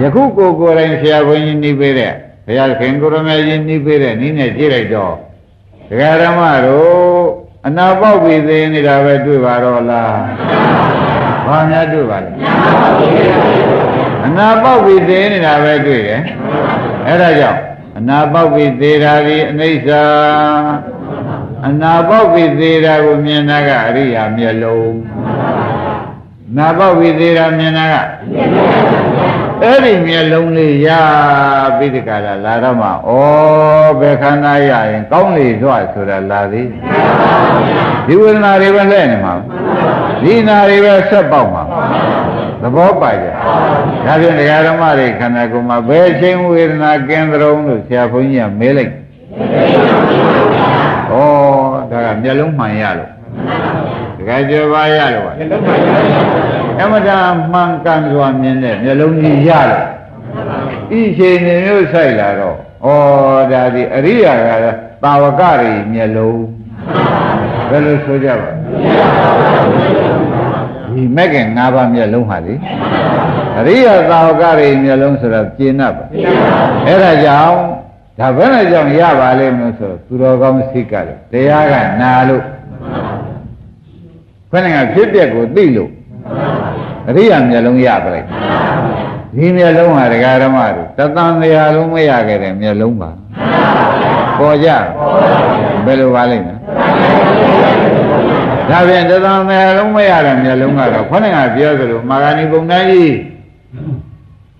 ယခုကိုယ်ကိုယ်တိုင်ဆရာဘုန်းကြီးနှီးပေးတဲ့ဘုရားခင်ကိုရမေကြီးနှီးပေးတဲ့နည်းနဲ့ကြည့်လိုက်တော့ဒကာဓမ္မတို့အနာပေါက်ပြီးသေးနေတာပဲတွေ့ပါတော့လားဘာများတွေ့ပါလဲ အနာပေါက်ပြီးသေးနေတာပဲတွေ့တယ်အဲ့ဒါကြောင့်အနာပေါက်ပြီးသေးတာဒီအနိစ္စအနာပေါက်ပြီးသေးတာကိုမြင်တာကအရိယာမျက်လုံးနာပေါက်ပြီးသေးတာမြင်တာကအဲ့ဒီမျက်လုံးလေးရပြီးဒီကလာလာတော့မှဩဘယ်ခန္ဓာရရင်ကောင်းလေသွားဆိုတာလာသေးဒီဝေဒနာတွေပဲလဲနေမှာဒီနာတွေပဲဆက်ပေါက်မှာ သဘောပါကြဒါဖြင့်တရားဓမ္မတွေခန္ဓာကိုယ်မှာဘယ်ချိန်ဝေဒနာကင်းကြုံလို့ဆရာဘုန်းကြီးကမေးလိုက်ဩဒါကမျက်လုံးမှန်ရလို့တကယ်ကြပါရလို့ပါအမတာမှန်ကန်စွာမြင်တဲ့မျက်လုံးကြီးရလို့ဤချိန်နေမျိုးဆိုင်လာတော့ဩဒါဒီအရိယာကတာဝကတွေမျက်လုံးဘယ်လိုဆိုကြပါ ဒီမဲ့ခင်၅ပါးမျက်လုံးဟာလေအရိယာသာဝကတွေမျက်လုံးဆိုတော့ကျင်납ပါအဲ့ဒါကြောင့်ဒါဘယ်နဲ့ကြောင့်ရပါလိမ့်မလို့ဆိုသူတော်ကောင်းစိတ်ကလည်းတရားကနာလို့ခဏကဖြစ်ပျက်ကိုသိလို့အရိယာမျက်လုံးရပါလိမ့်ဒီမျက်လုံးဟာဒကာဓမ္မတို့တသံတရားလုံးမရခဲ့တဲ့မျက်လုံးပါပေါ်ကြဘယ်လိုပါလိမ့်မလဲ ဒါဖြင့်တသံတရားလုံးမရတဲ့မျက်လုံးကတော့ခဏကပြောသလိုမာဂဏီပုံသားကြီး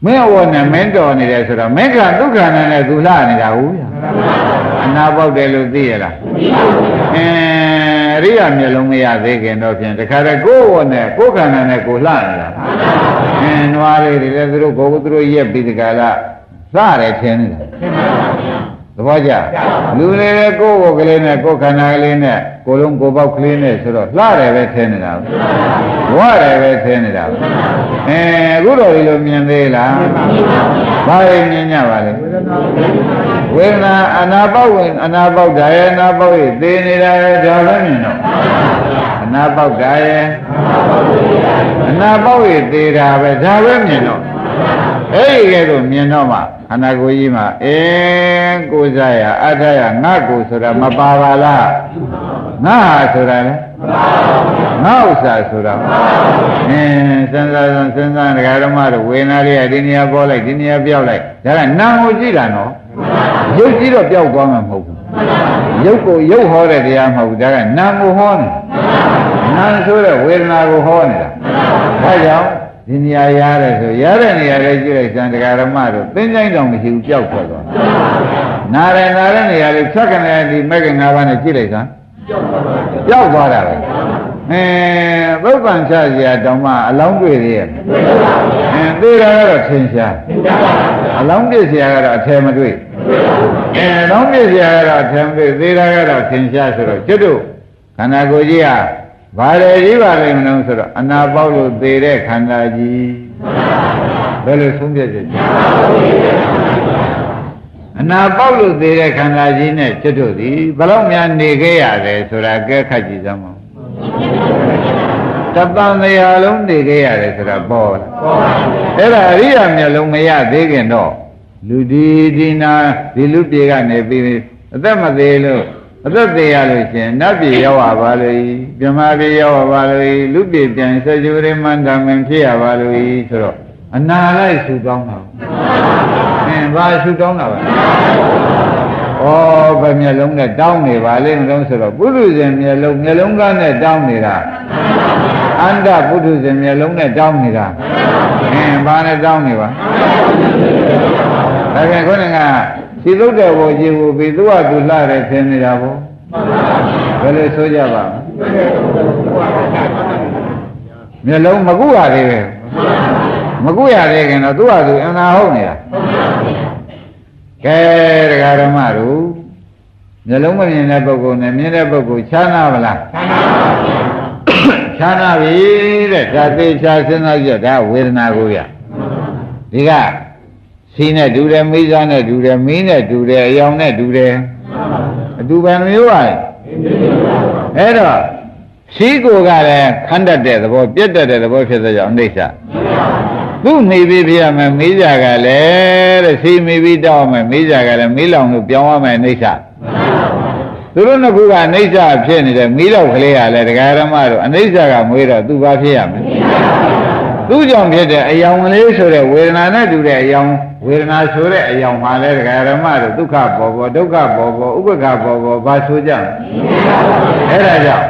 မင်းအဝနဲ့မင်းတော်နေတယ်ဆိုတော့မင်းကဒုက္ခနဲ့နဲ့သူလှနေတာဟုတ်ဗျာအနာပေါက်တယ်လို့သိရလားအင်းရိယာမျက်လုံးမရသေးခင်တော့ဖြင့်တခါတည်းကိုယ်ဝနဲ့ကိုယ်ခန္ဓာနဲ့ကိုလှနေတာအင်းနွားလေးတွေလည်းသူတို့ကိုယ်သူတို့ရက်ပြီးတခါလားစတယ်ထင်နေတာသ ဘောကျလူလေးလည်းကိုယ်ကိုယ်ကလေးနဲ့ကိုယ်ခန္ဓာကလေးနဲ့ကိုယ်လုံးကိုယ်ပေါက်ကလေးနဲ့ဆိုတော့လှတယ်ပဲထင်နေတာဘဝတယ်ပဲထင်နေတာအဲအခုတော့ဒီလိုမြင်သေးလားဘာရင်မြင်ကြပါလဲဝေဒနာအနာပေါက်ဝင်အနာပေါက်တာရဲ့အနာပေါက်ရဲ့သိနေတာရဲ့ဒါလည်းမြင်တော့အနာပေါက်တာရဲ့အနာပေါက်ရဲ့သိတာပဲဒါပဲမြင်တော့အဲ့ဒီကဲတော့မြင်တော့မှ ခန္ဓာကိုယ်ကြီးမှာအင်းကိုယ်စားရအထရငါကိုဆိုတာမပါပါလားငါဟာဆိုတာလေငါဥစ္စာဆိုတာအင်းစဉ်းစားစဉ်းစဉ်းစားဒကာဓမ္မတို့ဝေနာလေးကဒီနေရာပေါ်လိုက်ဒီနေရာပြောက်လိုက်ဒါကနာကိုကြည့်တာနော်ရုပ်ကြည့်တော့ပြောက်သွားမှာမဟုတ်ဘူးရုပ်ကိုရုပ်ဟောတဲ့တရားမဟုတ်ဘူးဒါကနာကိုဟောနေနာဆိုတဲ့ဝေဒနာကိုဟောနေတာဒါကြောင့် ဒီနေရာရတဲ့ဆိုရတဲ့နေရာလေးကြည့်လိုက်စံတရားဓမ္မတို့သင်္ချိုင်းတောင်မရှိဘူးကြောက်ထွက်သွားနာရနာတဲ့နေရာလေးဖြတ်ကနေဒီမက်ကငါးပါးနဲ့ကြည့်လိုက်စမ်းကြောက်သွားတာပဲအဲပုဗ္ဗံချစရာတောင်မှအလောင်းတွေ့သေးရဲ့အဲသေးတာကတော့ထင်ရှားအလောင်းပြည့်စရာကတော့အထယ်မတွေ့အဲအလောင်းပြည့်စရာကတော့အထယ်မတွေ့သေးတာကတော့ထင်ရှားဆိုတော့ကျွတ်တို့ခန္ဓာကိုယ်ကြီးက ဘာလေကြီးပါလိမ့်မလို့ဆိုတော့အနာပေါက်လို့သေတဲ့ခန္ဓာကြီးဘယ်လိုဆုံးဖြတ်ချက်အနာပေါက်လို့သေတဲ့ခန္ဓာကြီးနဲ့ကျွတ်တို့သည်ဘယ်တော့များနေခဲ့ရတယ်ဆိုတာကဲခတ်ကြည့်စမ်းပါတပံတရားလုံးနေခဲ့ရတယ်ဆိုတာပေါ်လာအဲ့ဒါအရိယာမျက်လုံးမရသေးခင်တော့လူဒီဒီနာဒီလူပြေကနေပြီးအသက်မသေးလို့ အသက်သေးရလို့ရှင်နတ်ပြည်ရောက်ရပါလို့မြမပြည်ရောက်ရပါလို့လူပြည်ပြန်ဆက်ကျူရမန္တမင်ဖြစ်ရပါလို့ဆိုတော့အနာလိုက်ဆူတောင်းတာအင်းဘာဆူတောင်းတာပါဩဘယ်ယ်မျက်လုံးနဲ့တောင်းနေပါလိမ့်မလို့ဆိုတော့ပုထုဇဉ်မျက်လုံးမျက်လုံးကနဲ့တောင်းနေတာအန္တပုထုဇဉ်မျက်လုံးနဲ့တောင်းနေတာအင်းဘာနဲ့တောင်းနေပါဒါပြန်ခေါင်းက စီလုတ်တဲ့ဘောကြီးကိုပြီးသူ့ဟာသူလှတယ်ထင်နေတာဘောဘယ်လိုဆိုကြပါမျက်လုံးမကုရသေးပဲမကုရသေးခင်တော့သူ့ဟာသူအနာဟုတ်နေတာကဲတရားဓမ္မတို့မျက်လုံးမမြင်တဲ့ပုဂ္ဂိုလ်နဲ့မြင်တဲ့ပုဂ္ဂိုလ်ခြားနာမလားခြားနာပါခြားနာပြီတဲ့ဒါသေးချာစဉ်းစားကြဒါဝေဒနာကိုရဒီက စီးနဲ့တူတယ်မိစားနဲ့တူတယ်မီးနဲ့တူတယ်အယောင်နဲ့တူတယ်အတူပဲမျိုးပါလေအဲ့တော့ရှိကိုကလည်းခန္ဓာတဲ့သဘောပြတ်တတ်တဲ့သဘောဖြစ်တဲ့ကြောင့်အိဋ္ဌသူ့မိပြီးပြရမယ်မိကြကလည်းတဲ့ရှိမိပြီးတောက်မယ်မိကြကလည်းမိလောင်လို့ပြောင်းရမယ်အိဋ္ဌသူတို့နှစ်ခုကအိဋ္ဌဖြစ်နေတယ်မိတော့ကလေးကလည်းတရားဓမ္မတို့အိဋ္ဌကမွေးတော့သူဘာဖြစ်ရမလဲသူ့ကြောင့်ဖြစ်တဲ့အယောင်ကလေးဆိုတဲ့ဝေဒနာနဲ့တူတဲ့အယောင် ဝေဒနာဆိုတဲ့အယောင်မှာလဲတရားဓမ္မတို့ဒုက္ခပေါ်ပေါ်ဒုက္ခပေါ်ပေါ်ဥပ္ပခပေါ်ပေါ်ဘာဆိုကြလဲအဲ့ဒါကြောင့်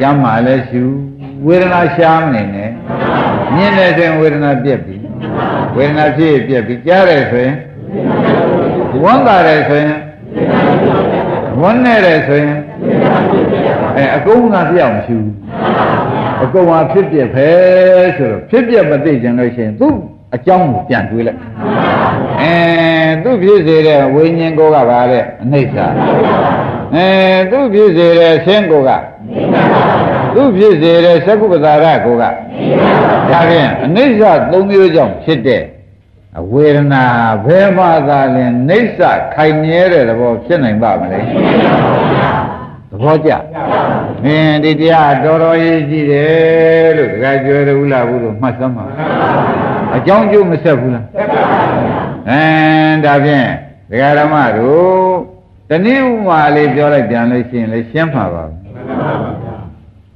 ကျမ်းမာလဲရှုဝေဒနာရှားမနေနဲ့မြင်တဲ့ဆိုရင်ဝေဒနာပြက်ပြီဝေဒနာဖြစ်ပြက်ပြီကြားတယ်ဆိုရင်ဝမ်းသာတယ်ဆိုရင်ဝမ်းနဲ့တယ်ဆိုရင်အဲအကုန်ကပြောင်းရှုအကုန်ဟာဖြစ်ပြက်ပဲဆိုတော့ဖြစ်ပြက်မသိကြလို့ရှိရင်သူ အကြောင်းကိုပြန်တွေးလိုက်အဲသူဖြစ်စေတဲ့ဝိညာဉ်ကိုကပါတဲ့အနိစ္စအဲသူဖြစ်စေတဲ့ဆင်းကိုကသူဖြစ်စေတဲ့သက္ကုပ္ပတာရကိုကဒါဖြင့်အနိစ္စသုံးမျိုးကြောင့်ဖြစ်တဲ့ဝေဒနာဘယ်မှသာလင်နေဆခိုင်မြဲတဲ့သဘောဖြစ်နိုင်ပါမလဲသဘောကျအင်းဒီတရားတော်တော်ရေးကြည့်တယ်လို့တခါကျွဲရဘူးလားဘူးလို့မှတ်သမ်းပါ အကြောင်းကျိုးမဆက်ဘူးလားအင်းဒါဖြင့်ဒကာဓမ္မတို့တနည်းဥမာလေးပြောလိုက်ပြန်လို့ရှိရင်လည်းရှင်းပါပါ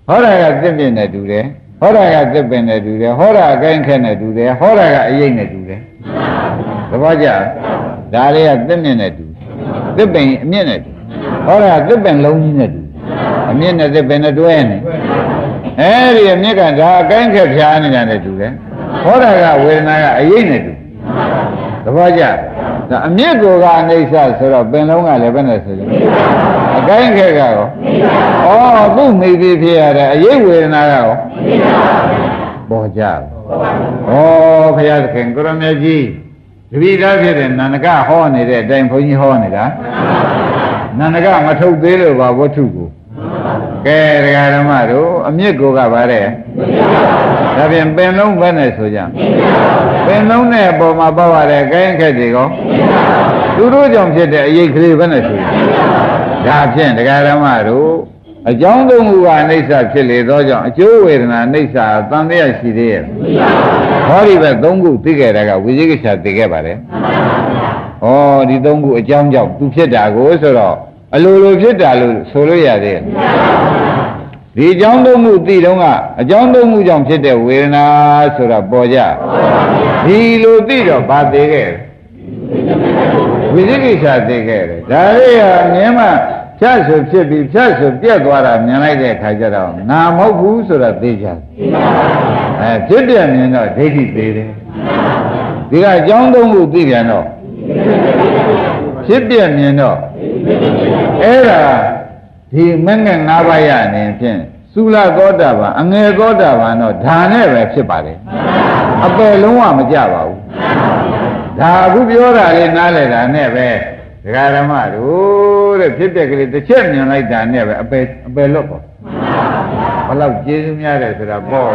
ဟောတာကသစ်ပင်နဲ့တူတယ်ဟောတာကသစ်ပင်နဲ့တူတယ်ဟောတာအကိုင်းခက်နဲ့တူတယ်ဟောတာကအရိပ်နဲ့တူတယ်သဘောကျဒါလေးကသစ်မြင့်နဲ့တူသစ်ပင်အမြင့်နဲ့တူဟောတာသစ်ပင်လုံးကြီးနဲ့တူအမြင့်နဲ့သစ်ပင်နဲ့တွဲနေအဲဒီအမြင့်ကဒါအကိုင်းခက်ဖြားနေတာနဲ့တူတယ် ဟောတာကဝေဒနာကအရိပ်နဲ့တူသဘောကျဒါအမြင့်ကိုကအိဋ္ဌဆိုတော့ပင်လုံးကလည်းဘယ်နဲ့ဆိုကြအကိုင်းခက်ကရောဩသူ့မိပြီးဖြစ်ရတဲ့အရိပ်ဝေဒနာကရောပေါ်ကြဩဘုရားသခင်ကိုရမကြီးတပိသားဖြစ်တဲ့နန္ဒကဟောနေတဲ့အတိုင်းဘုန်းကြီးဟောနေတာနန္ဒကမထုတ်သေးလို့ပါဝတ္ထုကို ကဲဒကာဓမ္မတို့အမြင့်ကိုကပါတဲ့ဒါပြန်ပင်လုံးပဲနဲ့ဆိုကြပင်လုံးနဲ့အပေါ်မှာပေါ့ရတဲ့ကိုင်းခက်တွေကောသူတို့ကြောင့်ဖြစ်တဲ့အရေးကလေးပဲနဲ့ဆိုကြဒါဖြင့်ဒကာဓမ္မတို့အကြောင်းသုံးခုကအိဋ္ဌဖြစ်လေသောကြောင့်အကျိုးဝေဒနာအိဋ္ဌသံတရားရှိသေးရဲ့ဟောဒီပဲသုံးခုသိခဲ့တာကဝိဇိကိစ္စသိခဲ့ပါတယ်ဩဒီသုံးခုအကြောင်းကြောင့်သူဖြစ်တာကိုဆိုတော့ အလိုလိုဖြစ်တာလို့ဆိုလို့ရသေးတယ်ဒီအကြောင်းသုံးမှုသိတော့ကအကြောင်းသုံးမှုကြောင့်ဖြစ်တဲ့ဝေဒနာဆိုတာပေါ်ကြဒီလိုသိတော့ဗာသေးခဲ့ဝိသိကိစ္စသိခဲ့တယ်ဒါလေးဟာမြင်မှဖြတ်ဆိုဖြစ်ပြီးဖြတ်ဆိုပြက်သွားတာမြင်လိုက်တဲ့အခါကျတော့ငါမဟုတ်ဘူးဆိုတာသိကြတယ်အဲဖြစ်ပြမြင်တော့ဒိဋ္ဌိသေးတယ်ဒီကအကြောင်းသုံးခုသိပြန်တော့ ဖြစ်ပြမြင်တော့အဲ့ဒါဒီမင္က၅ပါးရနေဖြင့်သုလသောတာပန်အငယ်သောတာပန်တော့ဓာနဲ့ပဲဖြစ်ပါတယ်အပယ်လုံးဝမကြပါဘူးဒါအခုပြောတာလေးနားလည်တာနဲ့ပဲဒကာဓမ္မတို့တဲ့ဖြစ်တဲ့ကလေးတစ်ချက်မြင်လိုက်တာနဲ့ပဲအပယ်အပယ်လွတ်ပေါ့ဘလောက်ကျေးဇူးများတယ်ဆိုတာပေါ့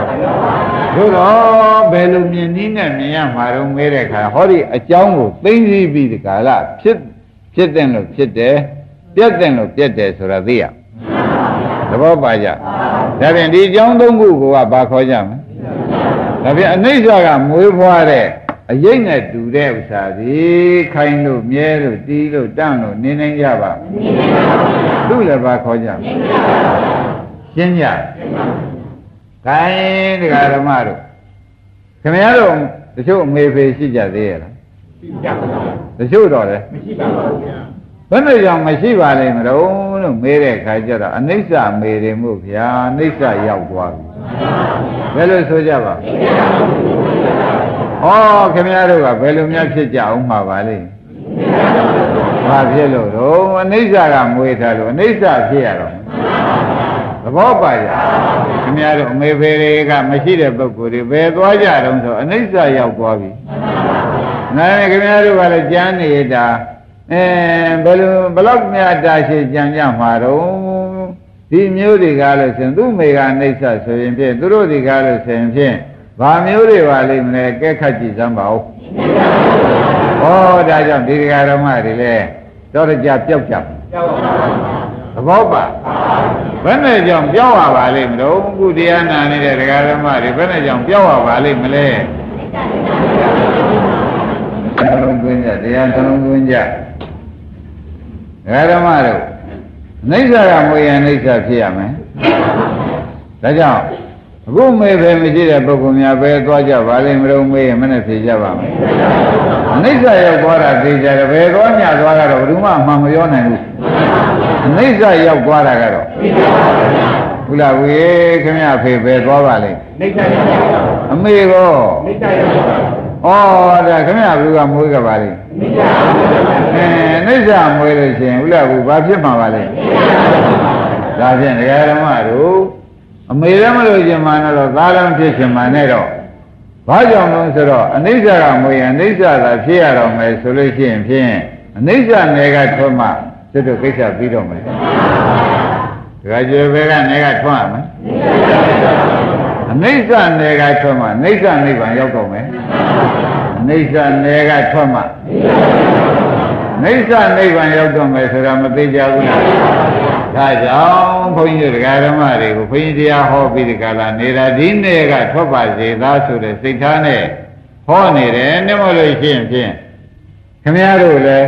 တို့တော့ဘယ်လိုမြင်နည်းနဲ့မြင်ရမှာတော့မဲတဲ့ခါဟောဒီအကြောင်းကိုသိသိပြီးဒီကာလဖြစ် ဖြစ်တဲ့လို့ဖြစ်တယ်ပြတ်တဲ့လို့ပြတ်တယ်ဆိုတာသိရသဘောပါကြဒါဖြင့်ဒီအကြောင်းသုံးခုကဘာခေါ်ကြမလဲဒါဖြင့်အနိစ္စကမွေးဖွားတဲ့အရိပ်နဲ့တူတဲ့ဥစ္စာဒီခိုင်းလို့မြဲလို့တီးလို့တန့်လို့နေနိုင်ကြပါသူ့လည်းဘာခေါ်ကြမလဲရှင်းကြခိုင်းတရားဓမ္မတို့ခင်ဗျားတို့တချို့အမေဖေရှိကြသေးရဲ့လားရှိကြပါဘူး တချို့တော့လေမရှိပါဘူးဗျာဘယ်နဲ့ကြောင့်မရှိပါလိမ့်မလို့လို့မေးတဲ့ခါကျတော့အနိစ္စမေတယ်မို့ဗျာအနိစ္စရောက်သွားပြီဘယ်လိုဆိုကြပါဩခင်ဗျားတို့ကဘယ်လိုများဖြစ်ကြအောင်မှာပါလိမ့်ဘာဖြစ်လို့တော့အနိစ္စကမွေးထားလို့အနိစ္စဖြစ်ရတော့သဘောပါကြခင်ဗျားတို့အမေဖေတွေကမရှိတဲ့ပုဂ္ဂိုလ်တွေဘယ်သွားကြတုံးဆိုအနိစ္စရောက်သွားပြီနား ခင်ဗျားတို့ကလည်းကြမ်းနေတာအဲဘယ်လိုဘလောက်များတာရှိကြံကြမှာတော့ဒီမျိုးတွေကလို့ဆိုရင်သူ့မိကအနိစ္စဆိုရင်ဖြင့်သူတို့တွေကလို့ဆိုရင်ဖြင့်ဘာမျိုးတွေပါလိမ့်မလဲကဲခတ်ကြည့်စမ်းပါဦးဩဒါကြောင့်ဒီဃာရမတွေလည်းတော့ကြပျောက်ကြပျောက်ပါသဘောပါဘယ်နဲ့ကြောင့်ပျောက်ရပါလိမ့်မလို့ခုတရားနာနေတဲ့ဒကာဓမ္မတွေဘယ်နဲ့ကြောင့်ပျောက်ရပါလိမ့်မလဲ သလုံးသွင်းကြတရားသလုံးသွင်းကြဒကာဓမ္မတို့အိဋ္ဌကမွေရအိဋ္ဌဖြစ်ရမယ်ဒါကြောင့်အခုမေးပဲမရှိတဲ့ပုဂ္ဂိုလ်များပဲသွားကြပါလိမ့်မလို့မေးရင်မနဲ့ဖြေကြပါမယ်အိဋ္ဌရောက်သွားတာသိကြတယ်ဘယ်သွားညသွားတာတော့ဘယ်သူမှအမှန်မပြောနိုင်ဘူးအိဋ္ဌရောက်သွားတာကတော့ဘုလားဝေခင်ဗျာဖေပဲသွားပါလိမ့်အိဋ္ဌရောက်အမေကောအိဋ္ဌရောက် ဩဒါခင်ဗျာဘယ်သူကမွေးကြပါလိမ့်အဲအိဋ္ဌမွေးလို့ရှိရင်ဘုလားဘူးဘာဖြစ်မှာပါလိမ့်ဒါဖြင့်ဒကာဓမ္မတို့အမေလည်းမလို့ရှင်မှန်တော့သားလည်းဖြစ်ရှင်မှန်နဲ့တော့ဘာကြောင့်လဲဆိုတော့အနိစ္စကမွေရင်အနိစ္စသာဖြစ်ရတော့မယ်ဆိုလို့ရှိရင်ဖြင့်အနိစ္စနယ်ကထွက်မှကျွတ်တို့ကိစ္စပြီးတော့မယ်ဒကာကျေဘဲကနေကထွက်ရမယ်အ နိစ္စနယ်ကထွက်မှအိဋ္ဌနိဗ္ဗာန်ရောက်တော့မယ်အနိစ္စနယ်ကထွက်မှအိဋ္ဌနိဗ္ဗာန်ရောက်တော့မယ်ဆိုတာမသိကြဘူးလားဒါကြောင့်ဘုန်းကြီးတို့ဓမ္မတွေကိုဘုန်းကြီးတရားဟောပြီးဒီကလာနေတာဒီနေ့ကထွက်ပါစေသားဆိုတဲ့စိတ်ထားနဲ့ဟောနေတယ်နှမလို့ရှိရင်ဖြင့်ခမည်းတော်လည်း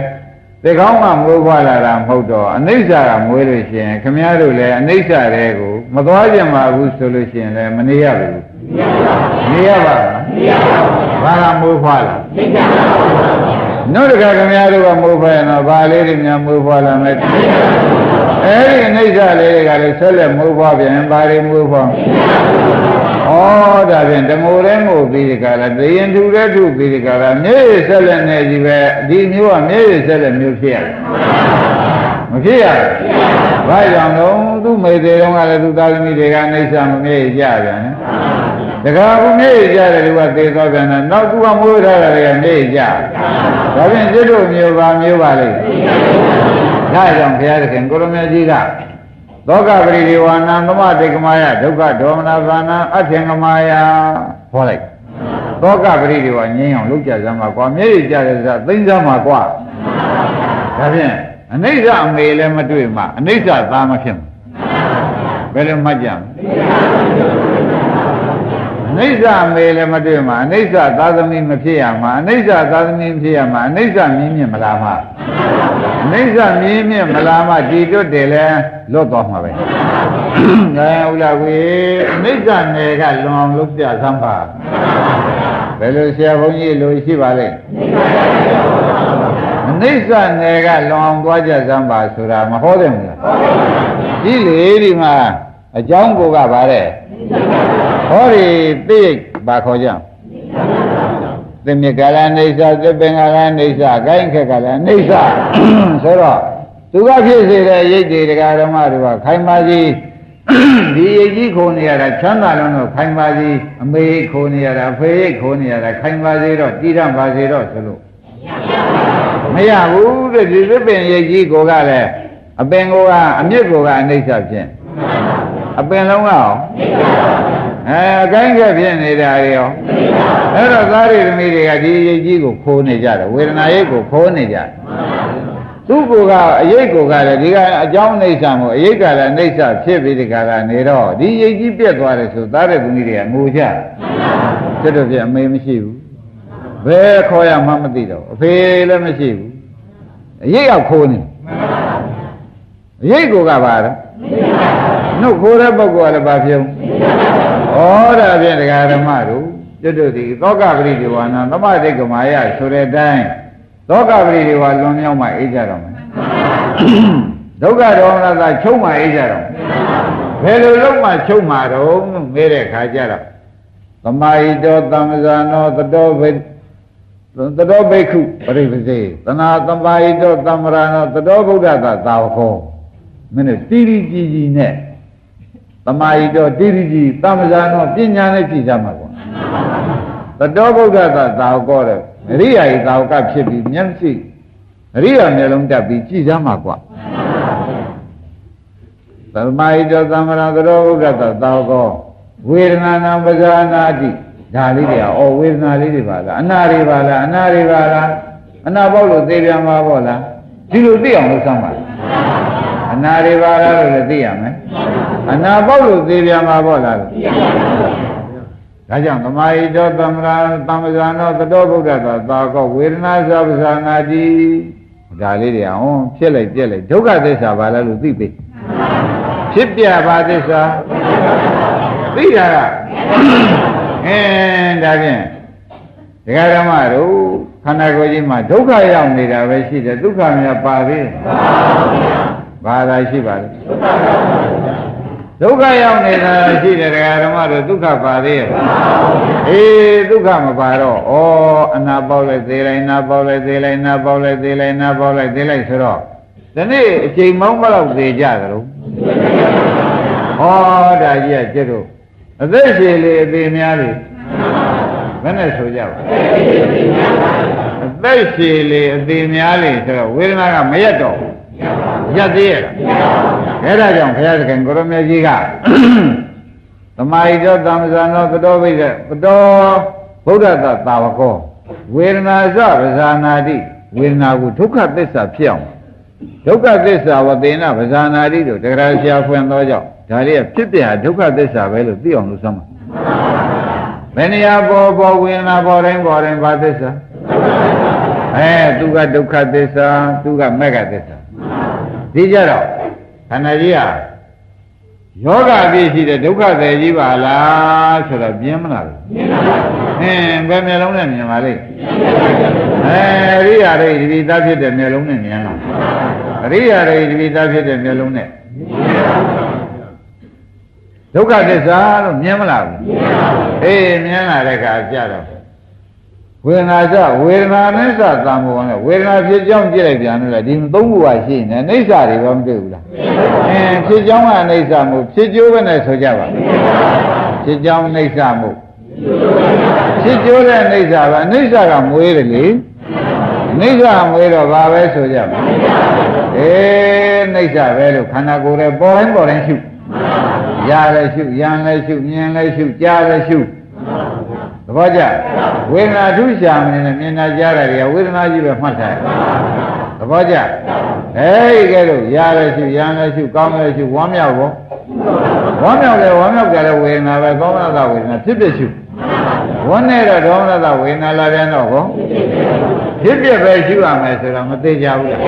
ဒီကောင်းကမွေးဖွားလာတာမဟုတ်တော့အနိစ္စကမွေးလို့ရှိရင်ခမည်းတော်လည်းအနိစ္စတွေကိုမသွားကြမှာဘူးဆိုလို့ရှိရင်လည်းမနေရဘူးနေရပါဘူးနေရပါဘူးဘာကမွေးဖွားလာနိစ္စပါဘူးနှုတ်တကခမည်းတော်ကမွေးဖွားရင်တော့ဘာလေးတွေများမွေးဖွားလာမလဲ အဲ့ဒီအိဋ္ဌလေးတွေကလည်းဆက်လက်မိုးဖွားပြန်ပါရီမိုးဖွားဩဒါဖြင့်ဓမိုးရဲမို့ပြီးဒီကလာတရင်ထူတဲ့ထူပြီးဒီကလာမြေဆက်လက်နေကြီးပဲဒီမျိုးကမြေဆက်လက်မျိုးဖြစ်ရတယ်မဖြစ်ရဘူးဘာကြောင့်လဲသူ့မေသေးတုန်းကလည်းသူသားသမီးတွေကအိဋ္ဌမမြေကြပြန်တခါဘူးမြေကြတယ်သူကသေသွားပြန်တယ်နောက်သူကမိုးထားတယ်ကမြေကြဒါဖြင့်ကျွတ်တို့မျိုးပါမျိုးပါလေ ဒါကြောင့်ဘုရားသခင်ကိုရမေကြီးကသောကပရိဒီဝါနံသမတိကမာယဒုက္ခဒေါမနဘာနံအထင်ကမာယဟောလိုက်သောကပရိဒီဝါငြင်းအောင်လုပ်ကြစမ်းပါကွာမျက်ရည်ကြတယ်ဆိုတာသိမ်းစမ်းပါကွာဒါဖြင့်အနိစ္စအမေလည်းမတွေ့မှအနိစ္စသားမဖြစ်ဘူးဘယ်လိုမှတ်ကြမလဲအ နိစ္စအမေလည်းမတွေ့မှအနိစ္စသာသမီမဖြစ်ရမှာအနိစ္စသာသမီဖြစ်ရမှာအနိစ္စမြင်းမြင့်မလားမှာအိဋ္ဌမြင်းမြင့်မလာမတည်တွတ်တယ်လဲလွတ်သွားမှာပဲ။အဲဥလာဝေအိဋ္ဌနယ်ကလွန်အောင်လုပ်ပြသမ်းပါ။ဘယ်လိုဆရာဘုန်းကြီးလိုရှိပါလဲ။အိဋ္ဌနယ်ကလွန်အောင်သွားကြသမ်းပါဆိုတာမဟောတယ်မလား။ဒီလေဒီမှာအကြောင်းကိုကပါတဲ့။ ဟောဒီသိပါခေါ်ကြ။သမြကလအိဋ္ဌသပင်ကလအိဋ္ဌဂိုင်းခက်ကလအိဋ္ဌဆိုတော့သူကဖြစ်စေတဲ့ရိတ်တွေတရားဓမ္မတွေကခိုင်ပါစီဒီရိတ်ကြီးခိုးနေရတာချမ်းသာလုံးတော့ခိုင်ပါစီအမေခိုးနေရတာဖေရိတ်ခိုးနေရတာခိုင်ပါစေတော့တည်ရပါစေတော့ဆိုလို့မရဘူးတဲ့ဒီသပင်ရိတ်ကြီးကိုကလည်းအပင်ကိုကအမြစ်ကိုကအနိစ္စဖြင့်အပင်လုံးကရောအဲ အကိုင်းကဖြစ်နေတာရောအဲ့တော့သားရသမီးတွေကဒီရိတ်ကြီးကိုခိုးနေကြတယ်ဝေဒနာရိတ်ကိုခိုးနေကြတယ်သူ့ကိုကအရိတ်ကိုကလည်းဒီကအကြောင်းအိဋ္ဌာမို့အရိတ်ကလည်းအိဋ္ဌာဖြစ်ပြီးဒီကကနေတော့ဒီရိတ်ကြီးပြက်သွားတယ်ဆိုသားရသမီးတွေကငိုကြတယ်တို့ပြအမေမရှိဘူးဘယ်ခေါ်ရမှမသိတော့အဖေလည်းမရှိဘူးအရိတ်ကခိုးနေအရိတ်ကိုကပါတော့နှုတ်ခိုးတဲ့ပုဂ္ဂိုလ်ကလည်းဘာဖြစ် ဩဒါဖြင့်ဒကာဓမ္မတို့ကျွတ်တို့ဒီသောကပရိဒီဝါနာသမတိကမာယဆိုတဲ့အတိုင်းသောကပရိဒီဝါလွန်မြောက်မှအေးကြတော့မယ်ဒုက္ခဒေါမနတာချုပ်မှအေးကြတော့ဘယ်လိုလုံးမှချုပ်မှတော့လို့မေးတဲ့ခါကျတော့သမာဟိတောသမ္မဇာနောတတောဘိတတောဘိက္ခုပရိပစေသနာသမာဟိတောသမ္မရာနောတတောဗုဒ္ဓသာသာဝခောမင်းတို့တိရိကြည်ကြည်နဲ့ သမာဟိတောတိရိကြည်သမ္မဇာနောပညာနဲ့ကြည်ကြမှာကွာတတောဗုဒ္ဓသာသာဝခောတဲ့အရိယာဤသာဝကဖြစ်ပြီးမျက်စိအရိယာမျက်လုံးတက်ပြီးကြည်ကြမှာကွာသမဟိတောသမ္မရာသရောဥဒ္ဒတသာကောဝေဒနာနာပဇာနာတိဒါလေးတွေကဩဝေဒနာလေးတွေပါလားအနာတွေပါလားအနာတွေပါလားအနာပေါက်လို့သိပြန်မှာပေါ့လားဒီလိုသိအောင်လုပ်စမ်းပါအ နာတွေပါလားလို့လည်းသိရမယ်အနာပေါက်လို့သိပြန်မှာပေါ့လားလို့သိရပါဘူးဒါကြောင့်သမာဟိတောသမ္မရာသမ္မဇာနောသတောဗုဒ္ဓသာသာကောဝေဒနာသဗ္ဗဇာနာတိဒါလေးတွေအောင်ဖြစ်လိုက်ပြက်လိုက်ဒုက္ခသစ္စာပါလားလို့သိပြီဖြစ်ပြပါသစ္စာသိတာကအင်းဒါဖြင့်ဒကာဓမ္မတို့ခန္ဓာကိုယ်ကြီးမှာဒုက္ခရောက်နေတာပဲရှိတယ်ဒုက္ခများပါသေး ပါသာရှိပါလေဒုက္ခရောက်နေတာရှိတယ်ဒကာဓမ္မတို့ဒုက္ခပါသေးရဲ့အေးဒုက္ခမပါတော့ဩအနာပေါက်လိုက်သေးလိုက်နာပေါက်လိုက်သေးလိုက်နာပေါက်လိုက်သေးလိုက်နာပေါက်လိုက်သေးလိုက်ဆိုတော့ဒီနေ့အချိန်မောင်းမလောက်သေးကြသလိုဟောဒါကြီးကကျက်တို့အသက်ရှင်လေအသေးများလေဘယ်နဲ့ဆိုကြပါအသက်ရှင်လေအသေးများလေဆိုတော့ဝေဒနာကမရက်တော့ဘူး ရက်သေးရဲ့အဲ့ဒါကြောင့်ဘုရားသခင်ကိုရမေကြီးကသမာဓိတော်သံဃာနောသတောဘိဒပတောဗုဒ္ဓတသာဝကောဝေဒနာစပဇာနာတိဝေဒနာကိုဒုက္ခသစ္စာဖြစ်အောင်ဒုက္ခသစ္စာဝသေနပဇာနာတိတို့တရားဆရာဖွင့်သောကြောင့်ဒါလေးကဖြစ်ပြဒုက္ခသစ္စာပဲလို့သိအောင်လို့စမ်းပါဘယ်နေရာပေါ်ပေါ်ဝေဒနာပေါ်တိုင်းပေါ်တိုင်းဘာသစ္စာအဲသူကဒုက္ခသစ္စာသူကမဂ္ဂသစ္စာ ဒီကြတော့ခန္ဓာကြီးကယောဂအပြည့်ရှိတဲ့ဒုက္ခသည်ကြီးပါလားဆိုတော့ပြင်းမလားမြင်ပါဘူးအင်းဘယ်မျက်လုံးနဲ့မြင်ပါလိမ့်အဲအရိယာတွေဒီသားဖြစ်တဲ့မျက်လုံးနဲ့မြင်လားအရိယာတွေဒီသားဖြစ်တဲ့မျက်လုံးနဲ့ဒုက္ခသစ္စာလို့မြင်မလားဘူးမြင်ပါဘူးအေးမြင်လာတဲ့အခါကြတော့ ဝေဒနာစဝေဒနာနဲ့စသံဘောနဲ့ဝေဒနာဖြစ်ကြောင်းကြည့်လိုက်ပြန်လို့ဒီသုံးခုကရှိနေအိဋ္ဌာတွေဘာမတွေ့ဘူးလားအင်းဖြစ်ကြောင်းကအိဋ္ဌာမှုဖြစ်ကျိုးပဲနဲ့ဆိုကြပါဖြစ်ကြောင်းအိဋ္ဌာမှုဖြစ်ကျိုးတဲ့အိဋ္ဌာကအိဋ္ဌာကမွေးတယ်လေအိဋ္ဌာမွေးတော့ဘာပဲဆိုကြပါအေးအိဋ္ဌာပဲလို့ခန္ဓာကိုယ်ရဲ့ပေါ်တိုင်းပေါ်တိုင်းရှုရလည်းရှုရံလည်းရှုမြင်လည်းရှုကြားလည်းရှု သဘောကျဝေဒနာထုရှာမနေနဲ့မြင်နာကြားတာတွေကဝေဒနာကြီးပဲမှတ်ထားသဘောကျအဲဒီကဲလို့ရလည်းရှုရံလည်းရှုကောင်းလည်းရှုဝမ်းမြောက်ဖို့ဝမ်းမြောက်တယ်ဝမ်းမြောက်ကြတဲ့ဝေဒနာပဲကောင်းလာတဲ့ဝေဒနာဖြစ်ဖြစ်ရှုဝမ်းနဲ့တော့ဒေါမနတဝေဒနာလာပြန်တော့ကိုဖြစ်ဖြစ်ပဲရှုရမယ်ဆိုတော့မသေးကြဘူးလား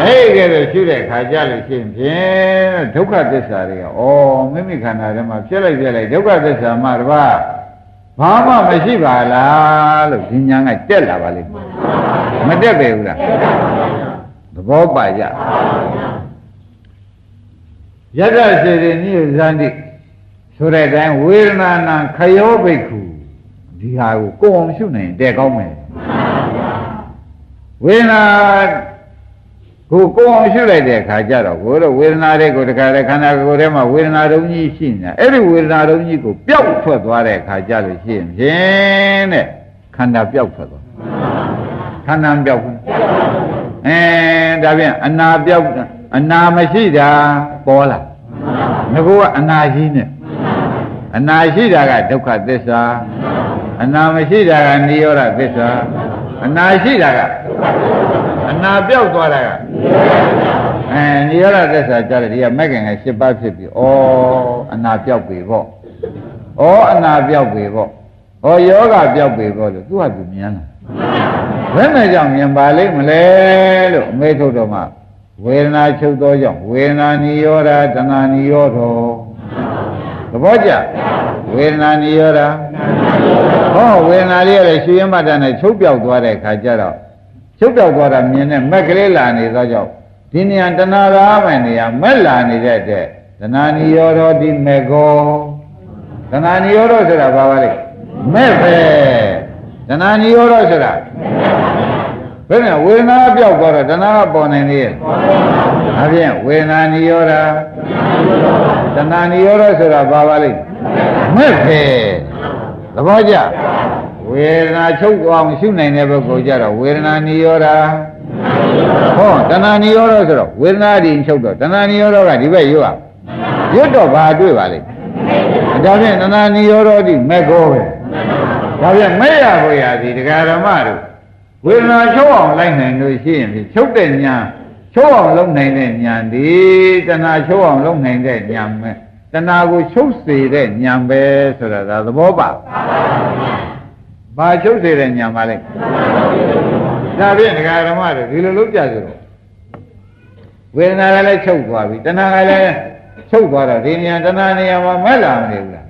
အဲ့ဒီကဲလို့ရှုတဲ့ခါကြလို့ရှိရင်ဖြင့်ဒုက္ခသစ္စာတွေကဩမိမိခန္ဓာထဲမှာဖြစ်လိုက်ပြလိုက်ဒုက္ခသစ္စာမှတပါး ဘာမှမရှိပါလားလို့ဒီညာကတက်လာပါလိမ့်မတက်ပဲဘူးလားသဘောပါကြယတ္တစေတိနိဇန္တိဆိုတဲ့အတိုင်းဝေဒနာနာခယောဘိက္ခုဒီဟာကိုကိုယ်အောင်ရှုနိုင်တဲ့ကောင်းမယ်ဝေဒနာ ကိုကိုယ်အောင်ရှုလိုက်တဲ့အခါကျတော့ကိုတို့ဝေဒနာတွေကိုတခါတည်းခန္ဓာကိုယ်ထဲမှာဝေဒနာတုံးကြီးရှိနေတာအဲ့ဒီဝေဒနာတုံးကြီးကိုပျောက်ထွက်သွားတဲ့အခါကျလို့ရှိရင်ဖြင့်တဲ့ခန္ဓာပျောက်ထွက်သွားခန္ဓာပျောက်ဘူးအဲဒါဖြင့်အနာပျောက်အနာမရှိတာပေါ်လာငါကအနာကြီးနဲ့အနာရှိတာကဒုက္ခသစ္စာအနာမရှိတာကនិရောဓသစ္စာအနာရှိတာက အနာပြောက်သွားတာကအဲနိရောဓသစ္စာကြားတယ်ဒီကမက်ကင်က၈ပါးဖြစ်ပြီဩအနာပြောက်ပြီပေါ့ဩအနာပြောက်ပြီပေါ့ဩယောဂပြောက်ပြီပေါ့လို့သူကသူမြင်လားဘယ်နဲ့ကြောင့်မြင်ပါလိမ့်မလဲလို့အမေထုတ်တော်မှာဝေဒနာချုပ်သောကြောင့်ဝေဒနာနိရောဓတဏှာနိရောဓောသဘောကျဝေဒနာနိရောဓဟောဝေဒနာလေးရယ်ရှင်ရမတန်နဲ့ချုပ်ပြောက်သွားတဲ့ခါကျတော့ ချုပ်ပြောက်သွားတာမြင်တဲ့မက်ကလေးလာနေသောကြောင့်ဒဒီနေရာတဏှာရာမယ်နေရာမက်လာနေတဲ့တဲ့တဏှာနိရောဓတိမေကောတဏှာနိရောဓဆိုတာဘာပါလဲမဲ့ပဲတဏှာနိရောဓဆိုတာဘယ်နဲ့ဝေဒနာပြောက်သွားတော့တဏှာကပေါ်နေနေရဲ့ဒါဖြင့်ဝေဒနာနိရောဓတဏှာနိရောဓဆိုတာဘာပါလဲမဲ့ပဲသဘောကျ ဝေဒနာချုပ်သွားအောင်ရှုနိုင်တဲ့ပုဂ္ဂိုလ်ကြတော့ဝေဒနာနိရောဓဟောတဏှာနိရောဓဆိုတော့ဝေဒနာဒီချုပ်တော့တဏှာနိရောဓကဒီဘက်ရွတ်ရရွတ်တော့ဘာတွေ့ပါလိမ့်ဒါဖြင့်တဏှာနိရောဓတိမဲ့ကောပဲဒါဖြင့်မဲ့ရဖို့ရသည်တရားဓမ္မတို့ဝေဒနာချုပ်အောင်လိုက်နိုင်လို့ရှိရင်ချုပ်တဲ့ညာချုပ်အောင်လုပ်နိုင်တဲ့ညာဒီတဏှာချုပ်အောင်လုပ်နိုင်တဲ့ညာမဲ့တဏှာကိုချုပ်စေတဲ့ညာပဲဆိုတာဒါသဘောပါ ဘာချုပ်စေတဲ့ညာပါလဲဒါဖြင့်ဒကာဓမ္မတို့ဒီလိုလုပ်ကြဆိုတော့ဝေဒနာကလည်းချုပ်သွားပြီတဏှာကလည်းချုပ်သွားတော့ဒီနေရာတဏှာနေရာမှာမဲ့လာမနေဘူးလား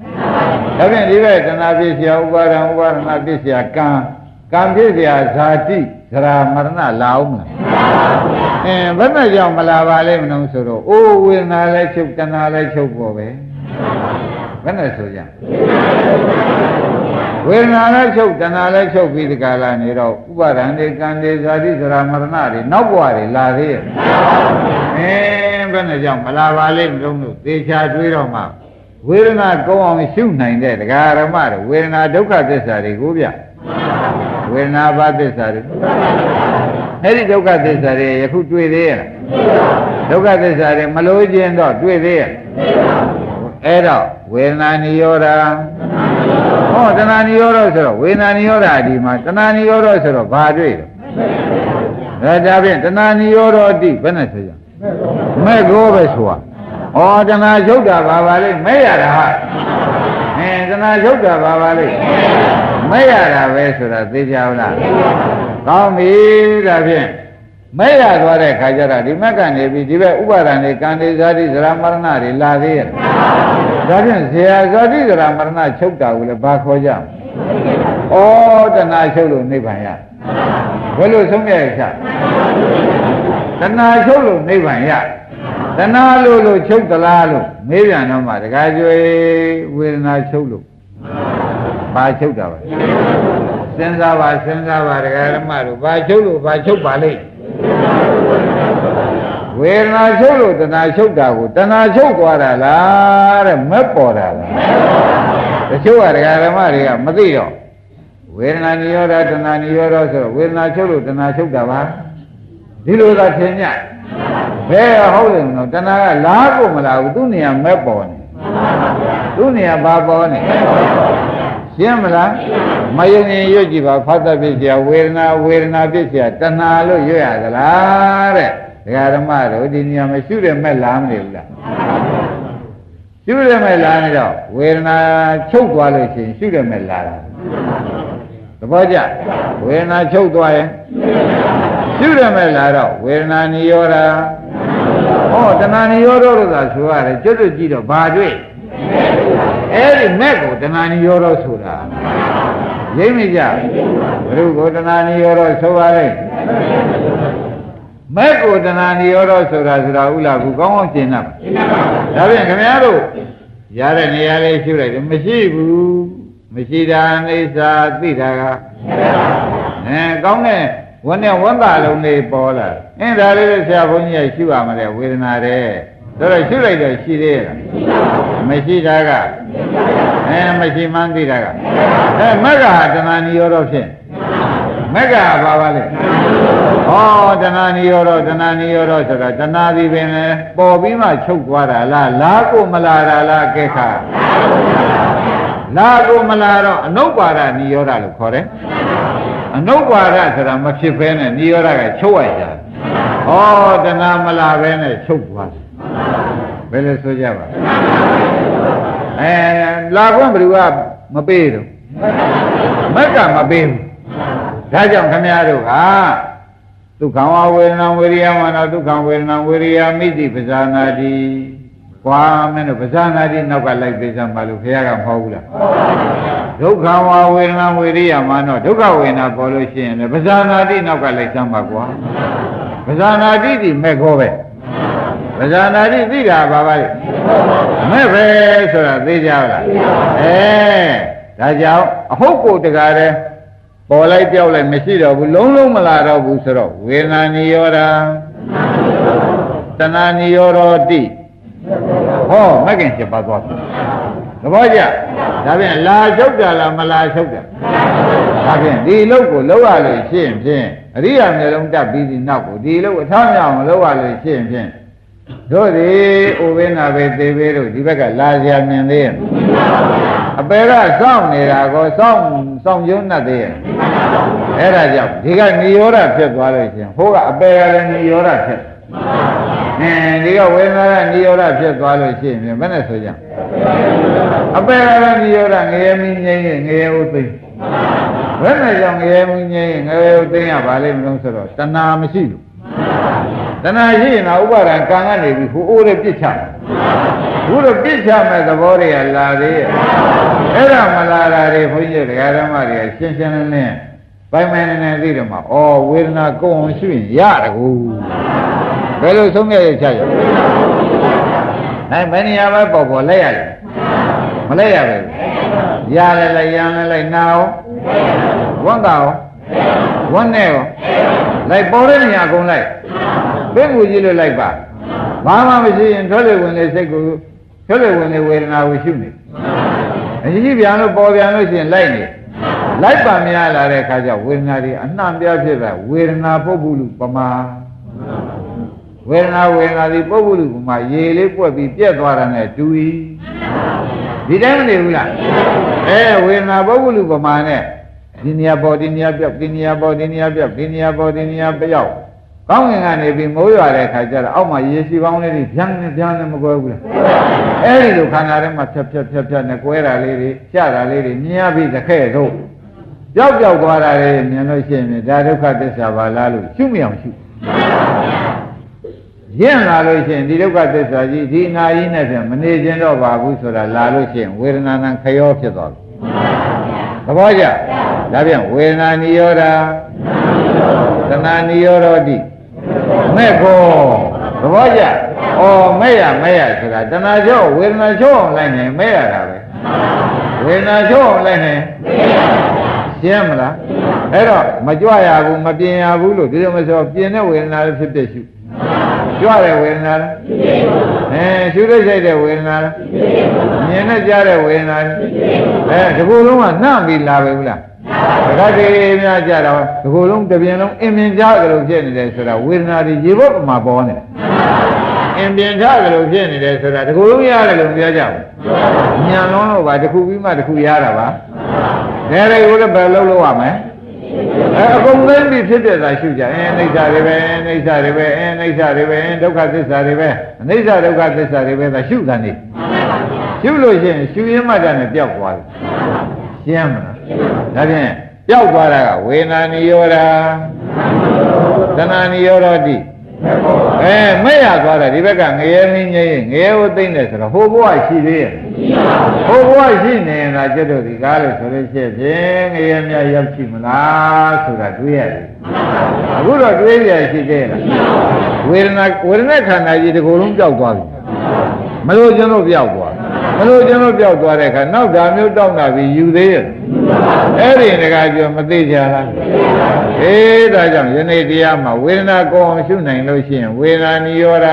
ဒါဖြင့်ဒီဘက်တဏှာပြည့်စရာဥပါဒံဥပါဒနာပြည့်စရာကံကံပြည့်စရာဇာတိသရမရဏလာအောင်မလားအင်းဘယ်နဲ့ကြောင့်မလာပါလိမ့်မလို့ဆိုတော့အိုးဝေဒနာလည်းချုပ်တဏှာလည်းချုပ်ပေါ်ပဲဘယ်နဲ့ဆိုကြ ဝေဒနာလည်းချုပ်တဏှာလည်းချုပ်ပြီးဒီကလာနေတော့ဥပါဒံတွေကံတွေဇာတိသရမရဏတွေနောက်ဘဝတွေလာသေးရဲ့အင်းဘယ်နဲ့ကြောင့်မလာပါလိမ့်မလို့လို့သေချာတွေးတော့မှဝေဒနာကောင်းအောင်ရှုနိုင်တဲ့ဒကာရမတွေဝေဒနာဒုက္ခသစ္စာတွေကိုဗျဝေဒနာဘာသစ္စာတွေအဲ့ဒီဒုက္ခသစ္စာတွေယခုတွေ့သေးရဲ့ဒုက္ခသစ္စာတွေမလို့ခြင်းတော့တွေ့သေးရဲ့အဲ့တော့ဝေဒနာနိရောဓ ဟောတဏှာနိရောဓဆိုတော့ဝေဒနာနိရောဓဒီမှာတဏှာနိရောဓဆိုတော့ဘာတွေ့တော့ဒါဒါဖြင့်တဏှာနိရောဓတိဘယ်နဲ့ဆိုကြမဲ့ကိုပဲဆိုတာဩတဏှာချုပ်တာဘာပါလိမ့်မဲ့ရတာဟာအင်းတဏှာချုပ်တာဘာပါလိမ့်မဲ့ရတာပဲဆိုတာသိကြဘူးလားကောင်းပြီဒါဖြင့်မဲ့ရသွားတဲ့ခါကျတော့ဒီမက်ကနေပြီးဒီဘက်ဥပါဒံတွေကံတွေဇာတိဇရာမရဏတွေလာသေးရဲ့ ဒါဖြင့်ဇေယဇာတိဇရာမရဏချုပ်တာကိုလည်းဘာခေါ်ကြဩတဏှာချုပ်လို့နိဗ္ဗာန်ရဘယ်လိုဆုံးဖြတ်ရတဏှာချုပ်လို့နိဗ္ဗာန်ရတဏှာလို့လို့ချုပ်သလားလို့မေးပြန်တော့မှတခါကျွေဝေဒနာချုပ်လို့ဘာချုပ်တာပါစဉ်းစားပါစဉ်းစားပါဒကာရမတို့ဘာချုပ်လို့ဘာချုပ်ပါလိမ့် ဝေဒနာချုပ်လို့တဏှာချုပ်တာကိုတဏှာချုပ်သွားတာလားတဲ့မက်ပေါ်တာလားတချို့ကဒကာရမတွေကမသိတော့ဝေဒနာနိရောဓတဏှာနိရောဓဆိုတော့ဝေဒနာချုပ်လို့တဏှာချုပ်တာပါဒီလိုသာထင်ကြဘယ်ဟုတ်တယ်နော်တဏှာကလားကိုမလားဘူးသူ့နေရာမက်ပေါ်နေသူ့နေရာဘာပေါ်နေရှင်းမလားမယုံရင်ရွတ်ကြည့်ပါဖတ်တတ်ဖြစ်เสียဝေဒနာဝေဒနာဖြစ်เสียတဏှာလို့ရွတ်ရသလားတဲ့ ဒကာဓမ္မတို့ဒီနေရာမှာရှုတယ်မဲ့လားမနေဘူးလားရှုတယ်မဲ့လားနေတော့ဝေဒနာချုပ်သွားလို့ရှိရင်ရှုတယ်မဲ့လားတာသဘောကျဝေဒနာချုပ်သွားရင်ရှုတယ်မဲ့လားတော့ဝေဒနာနိရောဓဟောတဏှာနိရောဓလို့သာဆိုရတယ်ကျွတ်ကျွတ်ကြည့်တော့ဘာတွေ့အဲ့ဒီမဲ့ကိုတဏှာနိရောဓဆိုတာရိပ်မိကြဘုရုကိုတဏှာနိရောဓဆိုပါလေ မဲ့ကိုတဏှာနိရောဓဆိုတာဆိုတာဥလာကူကောင်းကောင်းရှင်းတာဒါဖြင့်ခင်ဗျားတို့ရတဲ့နေရာလေးရှုလိုက်တယ်မရှိဘူးမရှိတာအိဋ္ဌာသိတာကအဲကောင်းတဲ့ဝန်းနဲ့ဝန်းသာလုံးလေးပေါ်လာအင်းဒါလေးဆရာဘုန်းကြီးကရှုရမလဲဝေဒနာတဲ့ဆိုတော့ရှုလိုက်တော့ရှိသေးလားမရှိတာကအဲမရှိမှန်းသိတာကအဲမက္ခဟာတဏှာနိရောဓဖြစ် မက္ခဟာဘာပါလဲဟောတဏှာနိရောဓတဏှာနိရောဓဆိုတော့တဏှာဒီပင်လေပေါ်ပြီးမှချုပ်သွားတာလားလားကိုမလာတာလားကဲခါလာကိုမလာတော့အနုပ္ပါဒနိရောဓလို့ခေါ်တယ်အနုပ္ပါဒဆိုတာမဖြစ်ဘဲနဲ့နိရောဓကချုပ်ရကြဟောတဏှာမလာဘဲနဲ့ချုပ်သွားတယ်ဘယ်လိုဆိုကြပါအဲလာခွင့်ဘယ်သူကမပေးတော့မက်ကမပေးဘူး ဒါကြောင့်ခမည်းတော်ကဒုက္ခဝဝေဒနာဝေရိယမနာဒုက္ခဝေဒနာဝေရိယမိတိပဇာနာတိကွာမင်းတို့ပဇာနာတိနောက်ကလိုက်ပေးစမ်းပါလို့ခင်ဗျားကမဟုတ်ဘူးလားဒုက္ခဝါဝေဒနာဝေရိယမှာတော့ဒုက္ခဝေဒနာပေါ်လို့ရှိရင်လည်းပဇာနာတိနောက်ကလိုက်စမ်းပါကွာပဇာနာတိဒီမဲ့ခေါ်ပဲပဇာနာတိသိတာပါပါလေမဲ့ပဲဆိုတာသိကြလားအဲဒါကြောင့်အဟုတ်ကိုတကားတဲ့ ပေါ်လိုက်ပြောက်လိုက်မရှိတော့ဘူးလုံးလုံးမလာတော့ဘူးဆိုတော့ဝေဒနာနိရောဓတဏှာနိရောဓတိဟောမကင်7ပါးသွားပြီသဘောကျဒါဖြင့်လာချုပ်တာလားမလာချုပ်တာဒါဖြင့်ဒီလုတ်ကိုလောက်ရလို့ရှိရင်ဖြင့်အရိယာမျိုးလုံးတက်ပြီးဒီနောက်ကိုဒီလုတ်အထောင်းမြောင်လောက်ရလို့ရှိရင်ဖြင့်တို့ဒီဥပိနာပဲသေဘေးတို့ဒီဘက်ကလာစရာမြင်သေးရဲ့ အပေကစောင့်နေတာကိုစောင့်စောင့်ကျုံနဲ့သေးရဲ့အဲ့ဒါကြောင့်ဒီကနိရောဓဖြစ်သွားလို့ရှိရင်ဟိုကအပေကလည်းနိရောဓဖြစ်အင်းဒီကဝေဒနာကနိရောဓဖြစ်သွားလို့ရှိရင်ဘယ်နဲ့ဆိုကြအပေကလည်းနိရောဓငရေမင်းငြိမ်းငရေဥသိဘယ်နဲ့ကြောင့်ငရေမင်းငြိမ်းငရေဥသိရပါလိမ့်မလို့ဆိုတော့တဏှာမရှိလို့ တဏှာရှိရင်တော့ဥပါဒံကံကနေပြီးဟိုအိုးတွေပြစ်ချတယ်ဘုရားပြစ်ချမဲ့သဘောတွေကလာသေးရဲ့အဲ့ဒါမလာတာတွေဘုန်းကြီးတရားဓမ္မတွေရှင်းရှင်းလင်းလင်းပိုင်ပိုင်နေနေသိတယ်မှာဩဝေဒနာကိုယ်အောင်ရှိရင်ရတကူဘယ်လိုဆုံးဖြတ်ရချရနိုင်မနေရာပဲပေါ်ပေါ်လက်ရတယ်မလက်ရပဲရလဲလိုက်ရလဲလိုက်နာအောင်ဝန်းကောဝန်းနဲ့ရောလိုက်ပေါ်တဲ့နေရာကုန်လိုက် ဘယ်ကိုကြည့်လို့လိုက်ပါဘာမှမရှိရင်ထွက်လေဝင်လေစိတ်ကိုထွက်လေဝင်လေဝေဒနာကိုရှုနေအကြီးပြန်လို့ပေါ်ပြန်လို့ရှိရင်လိုက်နေလိုက်ပါမရလာတဲ့အခါကျဝေဒနာတွေအနှံ့ပြဖြစ်တာဝေဒနာပုဂ္ဂုလူပမာဝေဒနာဝေဒနာဒီပုဂ္ဂုလူပမာရေလေးပွက်ပြီးပြက်သွားတာနဲ့တူဤဒီတိုင်းမနေဘူးလားအဲဝေဒနာပုဂ္ဂုလူပမာနဲ့ဒီနေရာပေါ်ဒီနေရာပြောက်ဒီနေရာပေါ်ဒီနေရာပြောက်ဒီနေရာပေါ်ဒီနေရာပြောက် ကောင်းငင်ကနေပြီးမိုးရွာတဲ့ခါကျတော့အောက်မှာရေရှိပေါင်းလေးတွေဗျမ်းနဲ့ဗျမ်းနဲ့မကွဲဘူးလားအဲဒီလိုခန္ဓာထဲမှာဖြတ်ဖြတ်ဖြတ်ဖြတ်နဲ့ကွဲတာလေးတွေကျတာလေးတွေမြင်ရပြီးတခဲတော့ပျောက်ပျောက်သွားတာလေးမြင်လို့ရှိရင်ဒါဒုက္ခသစ္စာပါလားလို့ရှုမရအောင်ရှုရင့်လာလို့ရှိရင်ဒီဒုက္ခသစ္စာကြီးဒီနာကြီးနဲ့ပြန်မနေခြင်းတော့ပါဘူးဆိုတာလာလို့ရှိရင်ဝေဒနာနံခရောဖြစ်သွားတယ်သဘောကျဒါပြန်ဝေဒနာနိရောဓသနာနိရောဓတိ မဲ့ကိုသဘောကျဩမဲ့ရမဲ့ရဆိုတာတဏှာချောဝေဒနာချောအောင်လိုက်နေမဲ့ရတာပဲဝေဒနာချောအောင်လိုက်နေရှင်းမလားအဲ့တော့မကြွရဘူးမပြင်းရဘူးလို့ဒီလိုမဆိုပြင်းတဲ့ဝေဒနာလည်းဖြစ်ဖြစ်ရှုကြွတဲ့ဝေဒနာလည်းအဲရှုတဲ့စိတ်တဲ့ဝေဒနာလည်းမြင်နဲ့ကြားတဲ့ဝေဒနာလည်းအဲဒီကုလုံးကနှံ့ပြီးလာပဲဘူးလား တခါတည်းများကြတော့ဒီကုလုံးတစ်ပြင်းလုံးအင်မြင်ကြားကြလို့ဖြစ်နေတယ်ဆိုတာဝေဒနာတွေရေဘုတ်မှာပေါ်နေတယ်အင်ပြင်ထားကြလို့ဖြစ်နေတယ်ဆိုတာဒီကုလုံးရတယ်လို့ပြောကြဘူးညံလုံးလို့ပါတစ်ခုပြီးမှတစ်ခုရတာပါဒါတွေကိုလည်းဘယ်လုံးလို့ရမလဲအဲအကုန်သိပြီဖြစ်တဲ့သာရှုကြအင်းအိဋ္ဌာတွေပဲအိဋ္ဌာတွေပဲအင်းအိဋ္ဌာတွေပဲဒုက္ခသစ္စာတွေပဲအနိစ္စဒုက္ခသစ္စာတွေပဲသာရှုတာနေရှုလို့ရှိရင်ရှုရင်းမှတည်းနဲ့ပျောက်သွားတယ်ရှင်းမလား ဒါဖြင့်ပျောက်သွားတာကဝေနာနိယောဓာသနာနိယောဓတိအဲမဲ့ရသွားတာဒီဘက်ကငရဲမင်းကြီးငရဲကိုသိမ့်တယ်ဆိုတော့ဟိုဘဝရှိသေးရဲ့ဟိုဘဝရှိနေရင်သာကျွတ်တို့ဒီကားလို့ဆိုလို့ရှိရင်ငရဲများရောက်ရှိမလားဆိုတာတွေးရတယ်အခုတော့တွေးရရှိသေးလားဝေဒနာဝေဒနာခန္ဓာကြီးဒီကိုယ်လုံးပျောက်သွားပြီမလို့ကျွန်တော်ပျောက်သွား မလို့ကျွန်တော်ပျောက်သွားတဲ့အခါနောက်ဓာမျိုးတောက်တာပြီးယူသေးရဲ့အဲ့ဒီတကားပြောမသိကြလားအေးဒါကြောင့်ယနေ့တရားမှာဝေဒနာကိုအောင်ရှုနိုင်လို့ရှိရင်ဝေဒနာနိရောဓ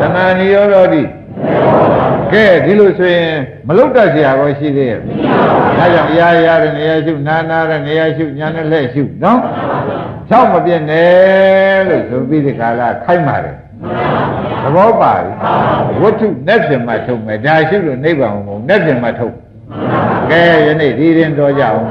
သနာနိရောဓတိကဲဒီလိုဆိုရင်မလုတ်တတ်เสียရောရှိသေးရဲ့ဒါကြောင့်ရာရာတဲ့နေရာရှုနာနာတဲ့နေရာရှုညာနဲ့လက်ရှုနော်ချောက်မပြည့်နဲ့လို့ဆိုပြီးဒီကာလခိုင်းပါတယ် သဘောပါပြီဝတ္ထုနဲ့ပြင်မှထုတ်မယ်ဒါရှုလို့နိဗ္ဗာန်မဟုတ်နဲ့ပြင်မှထုတ်ကဲယနေ့ဒီရင်တော်ကြအောင်